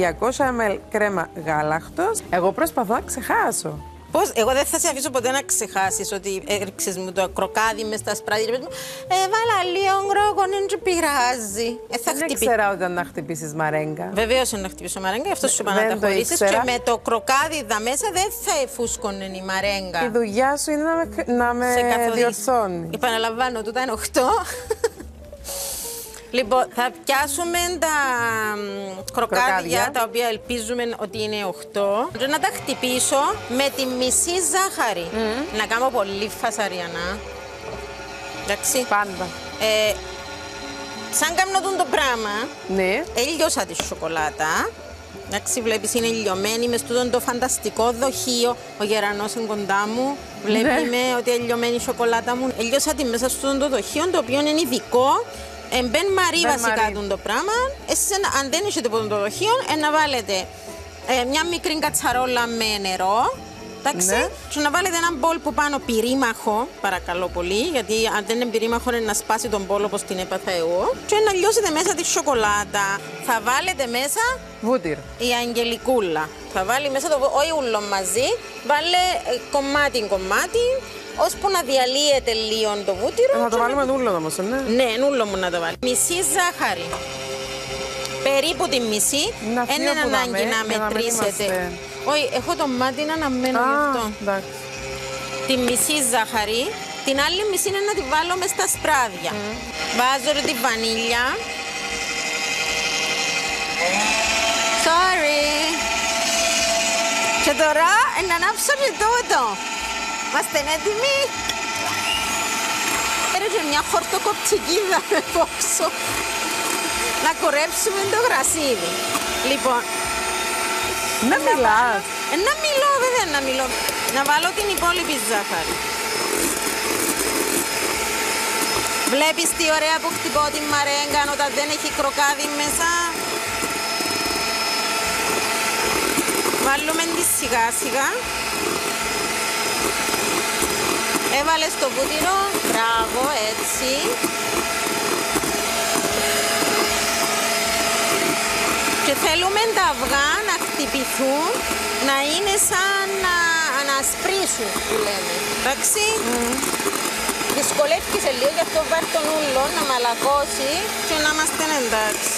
ml κρέμα γάλακτος. Εγώ προσπαθώ να ξεχάσω. Πώς, εγώ δεν θα σε αφήσω ποτέ να ξεχάσεις ότι έριξες μου το κροκάδι μες στα σπράδια. και πες μου, Ε, βάλα λίγο κρόκο, δεν πειράζει. Ε, θα Δεν χτυπήσει. ξέρα όταν να χτυπήσεις μαρέγκα. Βεβαίως είναι να χτυπήσω μαρέγκα, γι' αυτό σου είπα Δεν να τα το χωρίσει. ήξερα. Και με το κροκάδι δα μέσα δεν θα εφούσκωνε η μαρέγκα. Η δουλειά σου είναι να με, να με σε καθοδήγηση. διορθώνεις. Επαναλαμβάνω, τούτα είναι 8. Λοιπόν, θα πιάσουμε τα μ, κροκάδια, Κροκάδια. τα οποία ελπίζουμε ότι είναι 8. Και να τα χτυπήσω με τη μισή ζάχαρη. Να κάνω πολύ φασαριανά. Εντάξει. Πάντα. Ε, σαν κάνω τον το πράγμα, Ναι. έλειωσα τη σοκολάτα. Εντάξει, βλέπεις είναι λιωμένη μες τούτο το φανταστικό δοχείο. Ο γερανός είναι κοντά μου. Βλέπει Ναι. με ότι είναι λιωμένη η σοκολάτα μου. Έλειωσα τη μέσα στο το δοχείο, το οποίο είναι ειδικό. Ε, μπεν μαρί Μπεν βασικά μαρί. τούτο το πράγμα. Εσείς ένα- αν δεν έχετε από το δοχείο, ε, να βάλετε ε, μια μικρή κατσαρόλα με νερό. Εντάξει, Ναι. και να βάλετε έναν μπολ που πάνω πυρήμαχο, παρακαλώ πολύ, γιατί αν δεν είναι πυρήμαχο είναι να σπάσει τον μπολ όπως την έπαθα εγώ. Και να λιώσετε μέσα τη σοκολάτα. Θα βάλετε μέσα Βούτυρο. η αγγελικούλα. Θα βάλει μέσα το βο- όχι ούλο μαζί, βάλε ε, κομμάτι κομμάτι, ώσπου να διαλύεται λίγο το βούτυρο. Ε, θα το και βάλουμε νουλό όμως, ε, ναι. ναι, νουλό μου να το βάλει. Μισή ζάχαρη. Περίπου τη μισή. Να Δεν φύγω είναι που ανάγκη δάμε, να για να μην μετρήσετε. είμαστε- Όχι, έχω το μάτι να αναμένω γι' αυτό. Α, εντάξει. Τη μισή ζάχαρη. Την άλλη μισή είναι να τη βάλω μες στα σπράδια. Βάζω ρε τη βανίλια. Sorry. Και τώρα ε, να ανάψω και τούτο. Είμαστε έτοιμοι. Έρε και μια χορτοκοψικίδα με πόξο. Να κορέψουμε το γρασίδι. Λοιπόν, Να μιλάς. ε, να μιλώ, βέβαια να μιλώ. Να βάλω την υπόλοιπη ζάχαρη. Βλέπεις τι ωραία που χτυπώ την μαρέγκα όταν δεν έχει κροκάδι μέσα; Βάλουμε τη σιγά σιγά. Έβαλες το βούτυρο. Μπράβο, έτσι. Και θέλουμε τα αυγά να χτυπηθούν, να είναι σαν να ανασπρίσουν, που λέμε. Εντάξει. Δυσκολεύτηκες λίγο, γι' αυτό βάλει τον ούλο να μαλακώσει και να είμαστε εντάξει.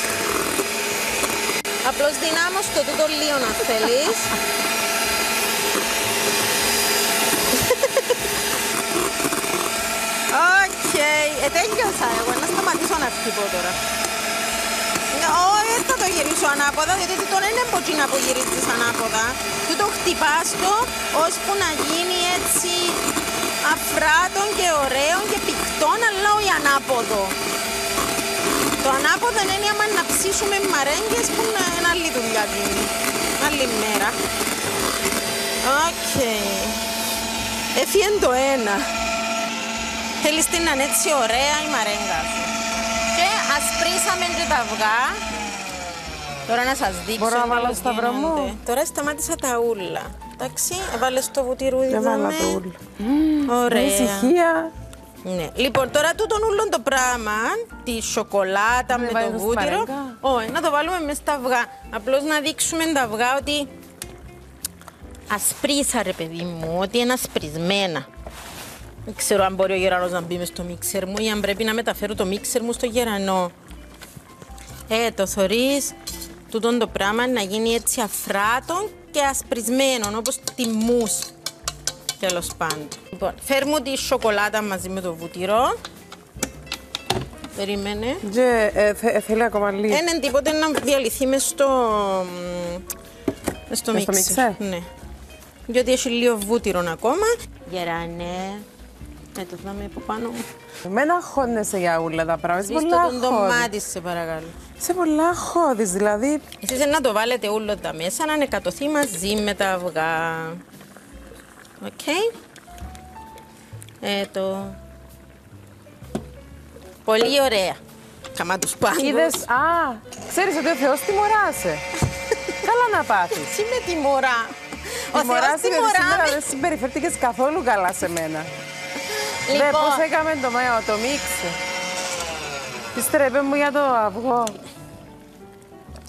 Απλώς δυνάμως το τούτο λίγο να θέλεις. Οκ, ε, τέλειωσα εγώ, να σταματήσω να χτυπώ τώρα. Όχι, δεν θα το γυρίσω ανάποδα, διότι τούτο δεν είναι ποτσί να απογυρίζεις ανάποδα. Τούτο χτυπάς το, ώσπου να γίνει έτσι αφράτων και ωραίων και πικτών, αλλά όχι ανάποδο. Το ανάποδο είναι άμα να ψήσουμε μαρέγκες που είναι άλλη δουλειά την άλλη μέρα. Οκ. Έφυγε το ένα. Θέλεις την να είναι έτσι ωραία η μαρέγκα σου. Και ασπρίσαμε και τα αυγά. Τώρα να σας δείξω. Μπορώ να πώς βάλω σταυρό μου; γίνονται. Τώρα σταμάτησα τα ούλα. Εντάξει, έβαλες το βουτυρούδι Έβαλα δαμέ. το ούλο. Ωραία. Ησυχία. Ναι. Λοιπόν, τώρα τούτον ούλον το πράγμα, τη σοκολάτα με το βάλεις στη βούτυρο. μαρέγκα; Όχι, να το βάλουμε μέσα στα αυγά. Απλώς να δείξουμε τα αυγά ότι ασπρίσα ρε παιδί μου, ότι είναι ασπρισμένα. Δεν ξέρω αν μπορεί ο γερανός να μπει μες στο μίξερ μου ή αν πρέπει να μεταφέρω το μίξερ μου στο γερανό. Ε, το θωρείς τούτον το πράγμα να γίνει έτσι αφράτον και ασπρισμένο, όπως τη μους. Τέλος πάντων. Λοιπόν, φέρνουμε τη σοκολάτα μαζί με το βούτυρο. Περίμενε. Και ε, θε- ε, θέλει ακόμα λίγο. Δεν είναι τίποτε να διαλυθεί μες στο, μ, μες στο Μες στο μίξερ. μίξερ. Ναι. Διότι έχει λίγο βούτυρο ακόμα. Γερανέ. Ε, το δάμε από πάνω μου. Εμένα αγχώνεσαι για όλα τα πράγματα. Είσαι Δεις πολλά το τον το αγχώδης. μάτι σε παρακαλώ. Είσαι πολλά αγχώδης, δηλαδή. Εσείς να το βάλετε όλο τα μέσα να ανεκατοθεί μαζί με τα αυγά. Οκ. Ε, το... Πολύ ωραία. Καμά τους πάγκους. Είδες, α, ξέρεις ότι ο Θεός τιμωράσαι. (laughs) Καλά να πάθεις. Τι με τιμωρά; Ο Θεός Τιμωράσαι γιατί τιμωρά σήμερα με. δεν συμπεριφερθήκες καθόλου καλά σε μένα. Δε, Λοιπόν, πώς έκαμε το μέο, το μίξε. Πιστρέπε μου για το αυγό.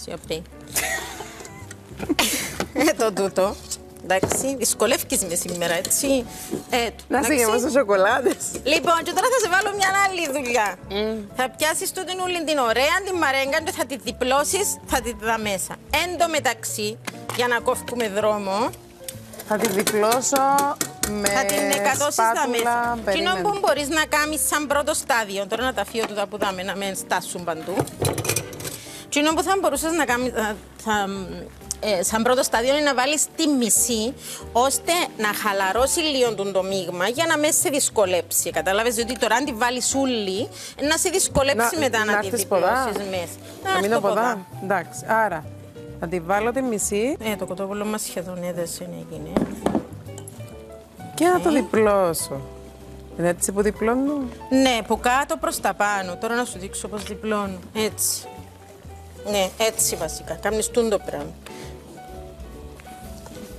σιωπή. Ε, το τούτο. Εντάξει, δυσκολεύκεις με σήμερα, έτσι. Ε, Να σε εντάξει. γεμάσω σοκολάτες. Λοιπόν, και τώρα θα σε βάλω μια άλλη δουλειά. Θα πιάσεις τούτη ούλη την ωραία, την μαρέγκα και θα τη διπλώσεις, θα τη δα μέσα. Εν τω μεταξύ, για να κόφουμε δρόμο, Θα τη διπλώσω με θα την εκατώσεις τα σπάτουλα. μέσα. Τι Περίμενε. που μπορείς να κάνεις σαν πρώτο στάδιο, τώρα να τα φύγω τούτα που δάμε να μην στάσουν παντού. Τι που θα μπορούσες να κάνεις, θα, θα, ε, σαν πρώτο στάδιο είναι να βάλεις τη μισή, ώστε να χαλαρώσει λίγο τον το μείγμα για να μην σε δυσκολέψει. Κατάλαβες ότι τώρα αν τη βάλεις ούλη, να σε δυσκολέψει μετά να, τη έρθεις ποδά; διπλώσεις μέσα. Να μείνω έρθω ποδά. Εντάξει, άρα θα τη βάλω τη μισή Ε, το κοτόπουλο μας σχεδόν έδεσε έγινε. και να το διπλώσω. Είναι έτσι που διπλώνω; Ναι, από κάτω προς τα πάνω. Τώρα να σου δείξω πώς διπλώνω. Έτσι. Ναι, έτσι βασικά. Κάνεις τούν το πράγμα.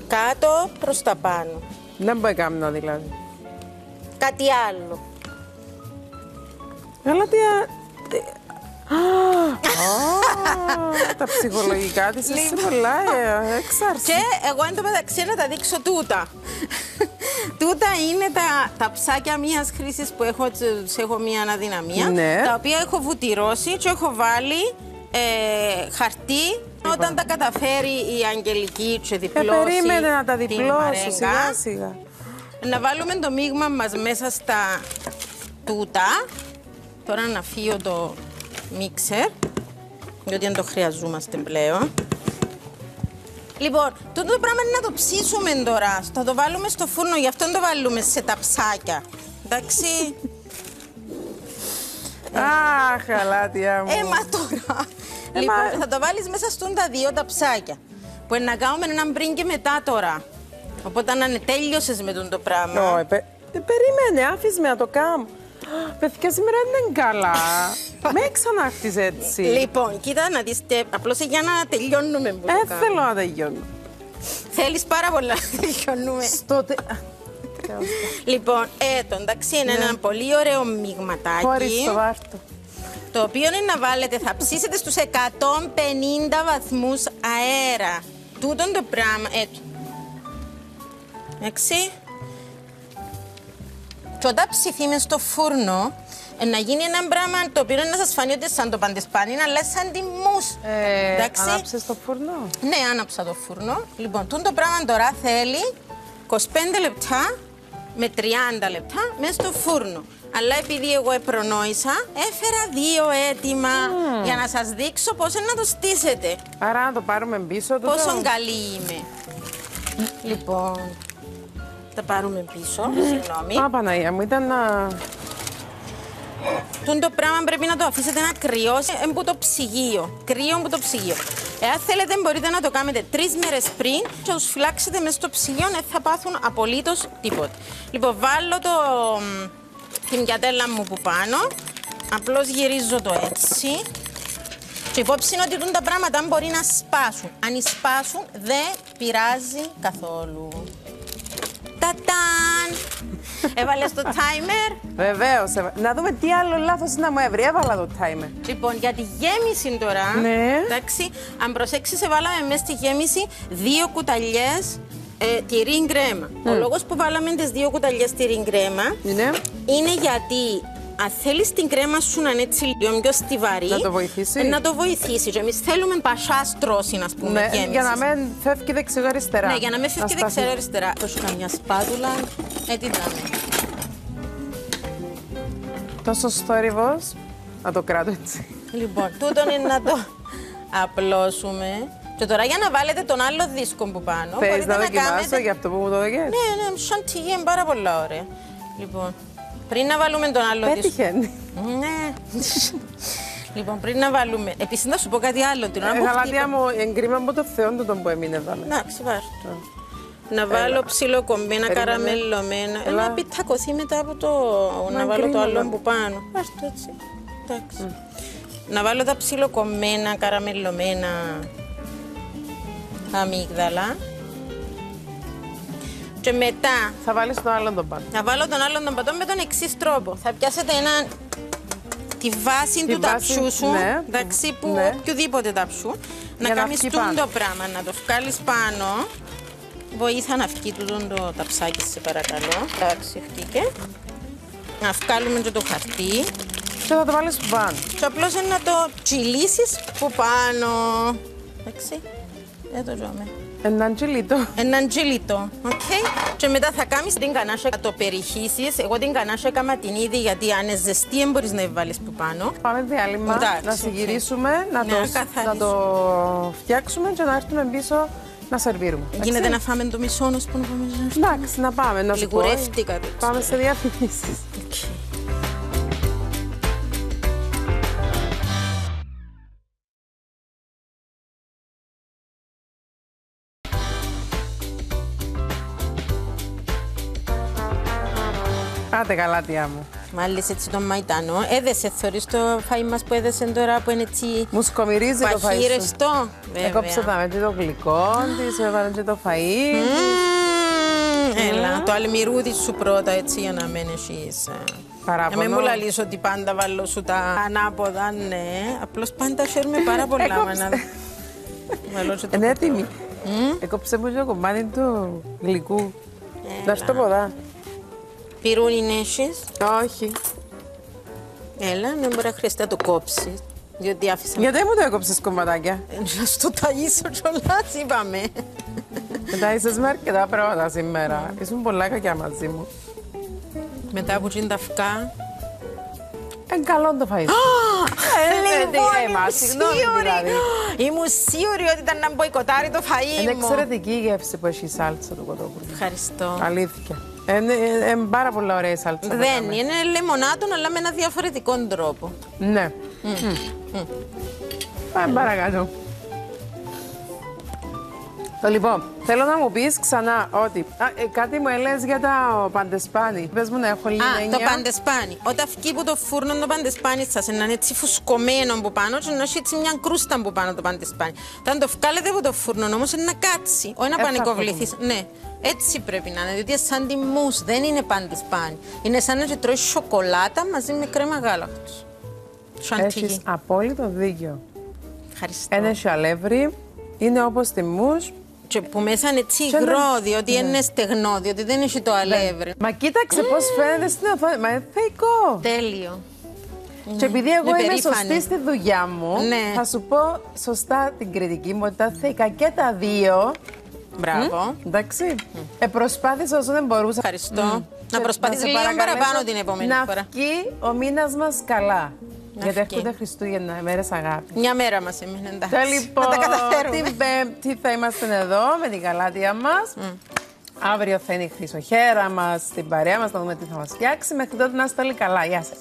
Κάτω προς τα πάνω. Δεν μπορεί κάμνα δηλαδή. Κάτι άλλο. Αλλά τι. α- τι- Α, α, Τα ψυχολογικά της είσαι πολλά ε, έξαρση. Και εγώ εν τω μεταξύ να τα δείξω τούτα. τούτα είναι τα, τα ψάκια μιας χρήσης που έχω, τους έχω μια αναδυναμία. Ναι. Τα οποία έχω βουτυρώσει και έχω βάλει ε, χαρτί. Όταν τα καταφέρει η Αγγελική και Ε, διπλώσει περίμενε να τα την διπλώσω μαρέγκα, σιγά σιγά. Να βάλουμε το μείγμα μας μέσα στα τούτα. Τώρα να φύγω το μίξερ, διότι δεν το χρειαζόμαστε πλέον. Λοιπόν, τούτο το πράγμα είναι να το ψήσουμε τώρα. Θα το βάλουμε στο φούρνο, γι' αυτό το βάλουμε σε ταψάκια. Εντάξει. Αχ, αλάτια μου. Ε, μα τώρα. Ε, λοιπόν, μα- θα το βάλεις μέσα στον τα δύο ταψάκια. Που είναι να κάνουμε έναν πριν και μετά τώρα. Οπότε να είναι τέλειωσες με τον το πράγμα. Ω, ε, πε- ε, περίμενε, άφησε με να το κάνω. Α, Παιδιά, σήμερα δεν είναι καλά. (laughs) Με ξανάρθεις έτσι. Λοιπόν, κοίτα να δεις, τε- απλώς για να τελειώνουμε που το Ε, κάνω. θέλω να τελειώνω. Θέλεις πάρα πολλά να τελειώνουμε. Στο τε... λοιπόν, έτο, εντάξει, είναι ένα πολύ ωραίο μειγματάκι. Ναι. Χωρίς το βάρτο. Το οποίο είναι να βάλετε, θα ψήσετε στους 150 βαθμούς αέρα. Τούτον το πράγμα, έτο. Εντάξει. Και όταν ψηθεί μες στο φούρνο, ε, να γίνει ένα πράγμα το οποίο να σας φανεί ότι σαν το παντεσπάνι, αλλά σαν τη μους. Ε, Εντάξει. ανάψες το φούρνο; Ναι, άναψα το φούρνο. Λοιπόν, τούτο το πράγμα τώρα θέλει 25 λεπτά με 30 λεπτά μέσα στο φούρνο. Αλλά επειδή εγώ επρονόησα, έφερα δύο έτοιμα για να σας δείξω πώς είναι να το στήσετε. Άρα να το πάρουμε πίσω τούτο. Πόσο καλή είμαι. Λοιπόν, τα πάρουμε πίσω, συγγνώμη. Α, Παναγία μου, ήταν να... Τούν το πράγμα πρέπει να το αφήσετε να κρυώσει από το ψυγείο. Κρύο από το ψυγείο. Εάν θέλετε, μπορείτε να το κάνετε τρεις μέρες πριν και να του φυλάξετε μέσα στο ψυγείο, δεν θα πάθουν απολύτως τίποτα. Λοιπόν, βάλω το, μ, την πιατέλα μου που πάνω. Απλώς γυρίζω το έτσι. Και υπόψη είναι ότι τούν τα πράγματα μπορεί να σπάσουν. Αν σπάσουν, δεν πειράζει καθόλου. Τατάν! Έβαλες το timer. Βεβαίως. Να δούμε τι άλλο λάθος να μου έβρει. Έβαλα το timer. Λοιπόν, για τη γέμιση τώρα. Ναι. Εντάξει, αν προσέξεις, βάλαμε μέσα στη γέμιση δύο κουταλιές ε, τυρί γκρέμα. Ο λόγος που βάλαμε τις δύο κουταλιές τυρί γκρέμα Είναι. είναι γιατί αν θέλεις την κρέμα σου να είναι έτσι λίγο πιο στιβαρή, Να το βοηθήσει. ε, να το βοηθήσει. Και εμείς θέλουμε πασά στρώση, να πούμε, Ναι, γέμισης. για να μην φεύγει δεξιά-αριστερά. Ναι, για να μην φεύγει σταθεί. δεξιά-αριστερά. Έχω καμιά σπάτουλα. Ε, τι δάμε. Τόσο θόρυβο. Να το κράτω έτσι. Λοιπόν, τούτον είναι να το απλώσουμε. Και τώρα για να βάλετε τον άλλο δίσκο που πάνω. Θες μπορείτε να δοκιμάσω κάνετε- για αυτό που μου το δοκιμάσει. Ναι, ναι, σαν τυγί είναι πάρα πολύ ωραία. Λοιπόν, πριν να βάλουμε τον άλλο δίσκο. Πέτυχε. Ναι. λοιπόν, πριν να βάλουμε. Επίσης, να σου πω κάτι άλλο. Την ώρα που Γαλατία χτύπα- μου, εγκρίμα από το Θεό του τον που έμεινε εδώ. Εντάξει, βάρ' το. Να βάλω ψιλοκομμένα, Περίμενε. καραμελωμένα. Έλα. Ένα πιτακωθεί μετά από το. Μα να βάλω το εγκρίνω, άλλο μα. που πάνω. Βάρ' το έτσι. Εντάξει. Να βάλω τα ψιλοκομμένα, καραμελωμένα αμύγδαλα. Και μετά Θα βάλεις τον άλλον τον πάνω. θα βάλω τον άλλον τον πατό με τον εξής τρόπο. Θα πιάσετε ένα, τη βάση Τη του βάση, ταψού σου, ναι. εντάξει, που Ναι. οποιοδήποτε ταψού, να Για να κάνεις βγει τούν πάνω. το πράγμα, να το βγάλεις πάνω. Βοήθα να βγει τούτο το ταψάκι, σε παρακαλώ. Εντάξει, βγήκε. Να βγάλουμε και το χαρτί. Και θα το βάλεις πάνω. Και απλώς είναι να το τσιλίσεις που πάνω. Εντάξει, εδώ ζούμε. Έναν τσιλίτο. Έναν τζιλίτο, οκ. Και μετά θα κάνεις την κανάσια, το περιχύσεις. Εγώ την κανάσια έκανα την ήδη, γιατί αν είναι ζεστή, δεν μπορείς να βάλεις που πάνω. Πάμε διάλειμμα, Εντάξει, να οκ. συγκυρίσουμε, να, Ναι, το, να καθαρίσουμε. να το φτιάξουμε και να έρθουμε πίσω να σερβίρουμε. Γίνεται Εντάξει. να φάμε το μισό, να σου πω να πάμε σε- Εντάξει, να πάμε. Να σου πω. Λιγουρεύτηκα το. Πάμε σε διαφημίσεις. Οκ. Άντε γαλάτια μου. Μάλιστα έτσι το μαϊτάνο. Έδεσε, θωρείς το φαΐ μας που έδεσε τώρα που είναι έτσι Μου σκομυρίζει το φαΐ σου. παχύρεστο. Έκοψε τα με και το γλυκό της, έβαλε και το φαΐ. Μμμ, Έλα, το αλμυρούδι σου πρώτα έτσι για να μην έχεις... ε, Παράπονο. Να μην μου λαλείς ότι πάντα βάλω σου τα ανάποδα, ναι. Απλώς πάντα χαίρομαι πάρα πολλά. Έκοψε. μα να- (laughs) Βάλω σου το Είναι έτοιμη. Έκοψε μου και το κομμάτι του γλυκού. Να σου το ποδά. Πυρούνι έχεις. Όχι. Έλα, δεν μπορεί να χρειαστεί να το κόψεις. Διότι άφησα... Γιατί μου το έκοψε κομματάκια. Ε, Να στο ταΐσω κιόλας, είπαμε. Μετά είσαι με αρκετά πράγματα σήμερα. Ήσουν πολλά κακιά μαζί μου. Μετά που γίνει τα αυκά. Είναι καλό το φαΐ. Ε, Λοιπόν, ε, ήμουν μα, συγγνώμη σίγουρη. δηλαδή. Ήμουν σίγουρη ότι ήταν να μποϊκοτάρει το φαΐ Είναι μου. εξαιρετική η γεύση που έχει η σάλτσα του κοτόπουλου. Ευχαριστώ. Αλήθεια. Είναι, είναι, είναι πάρα πολύ ωραία η σάλτσα. που Δεν έκαμε. είναι λεμονάτων, αλλά με ένα διαφορετικό τρόπο. Ναι. Πάμε παρακάτω. Το λοιπόν, θέλω να μου πεις ξανά ότι α, ε, κάτι μου έλεγες για τα παντεσπάνι. Πες μου να έχω λίγη Α, έννοια. το παντεσπάνι. Όταν βγει από το φούρνο το παντεσπάνι σας, να είναι έτσι φουσκωμένο από πάνω και να έχει έτσι μια κρούστα από πάνω το παντεσπάνι. Όταν το βγάλετε από το φούρνο όμως είναι να κάτσει, όχι να Ε, θα πανικοβληθείς. Ναι, έτσι πρέπει να είναι, διότι είναι σαν τη μους, δεν είναι παντεσπάνι. Είναι σαν να και τρώει σοκολάτα μαζί με κρέμα γάλακτος. Σαντίγι. Έχεις απόλυτο δίκιο. Ευχαριστώ. Ένα αλεύρι, είναι όπως τη μους. Και που μέσα είναι έτσι Και υγρό, δεν- διότι είναι στεγνό, διότι δεν έχει το αλεύρι. Μα κοίταξε πώς φαίνεται στην οθόνη. Μα είναι θεϊκό. Τέλειο. Και επειδή εγώ Είμαι είμαι περήφανη. σωστή στη δουλειά μου, Ναι. θα σου πω σωστά την κριτική μου ότι τα θήκα και τα δύο. Μπράβο. Εντάξει. Ε, προσπάθησα όσο δεν μπορούσα. Ευχαριστώ. Να Και προσπαθείς σε λίγο παρακαλέσω παραπάνω την επόμενη να φορά. βγει ο μήνας μας καλά. Γιατί βγει. έρχονται Χριστούγεννα, μέρες αγάπης. Μια μέρα μας έμεινε εντάξει. Τα λοιπόν, Να τα καταφέρουμε. την Πέμπτη θα είμαστε εδώ με την καλάτια μας. Αύριο θα είναι η χρυσοχέρα μας στην παρέα μας, να δούμε τι θα μας φτιάξει. Μέχρι τότε να είστε όλοι καλά. Γεια σας.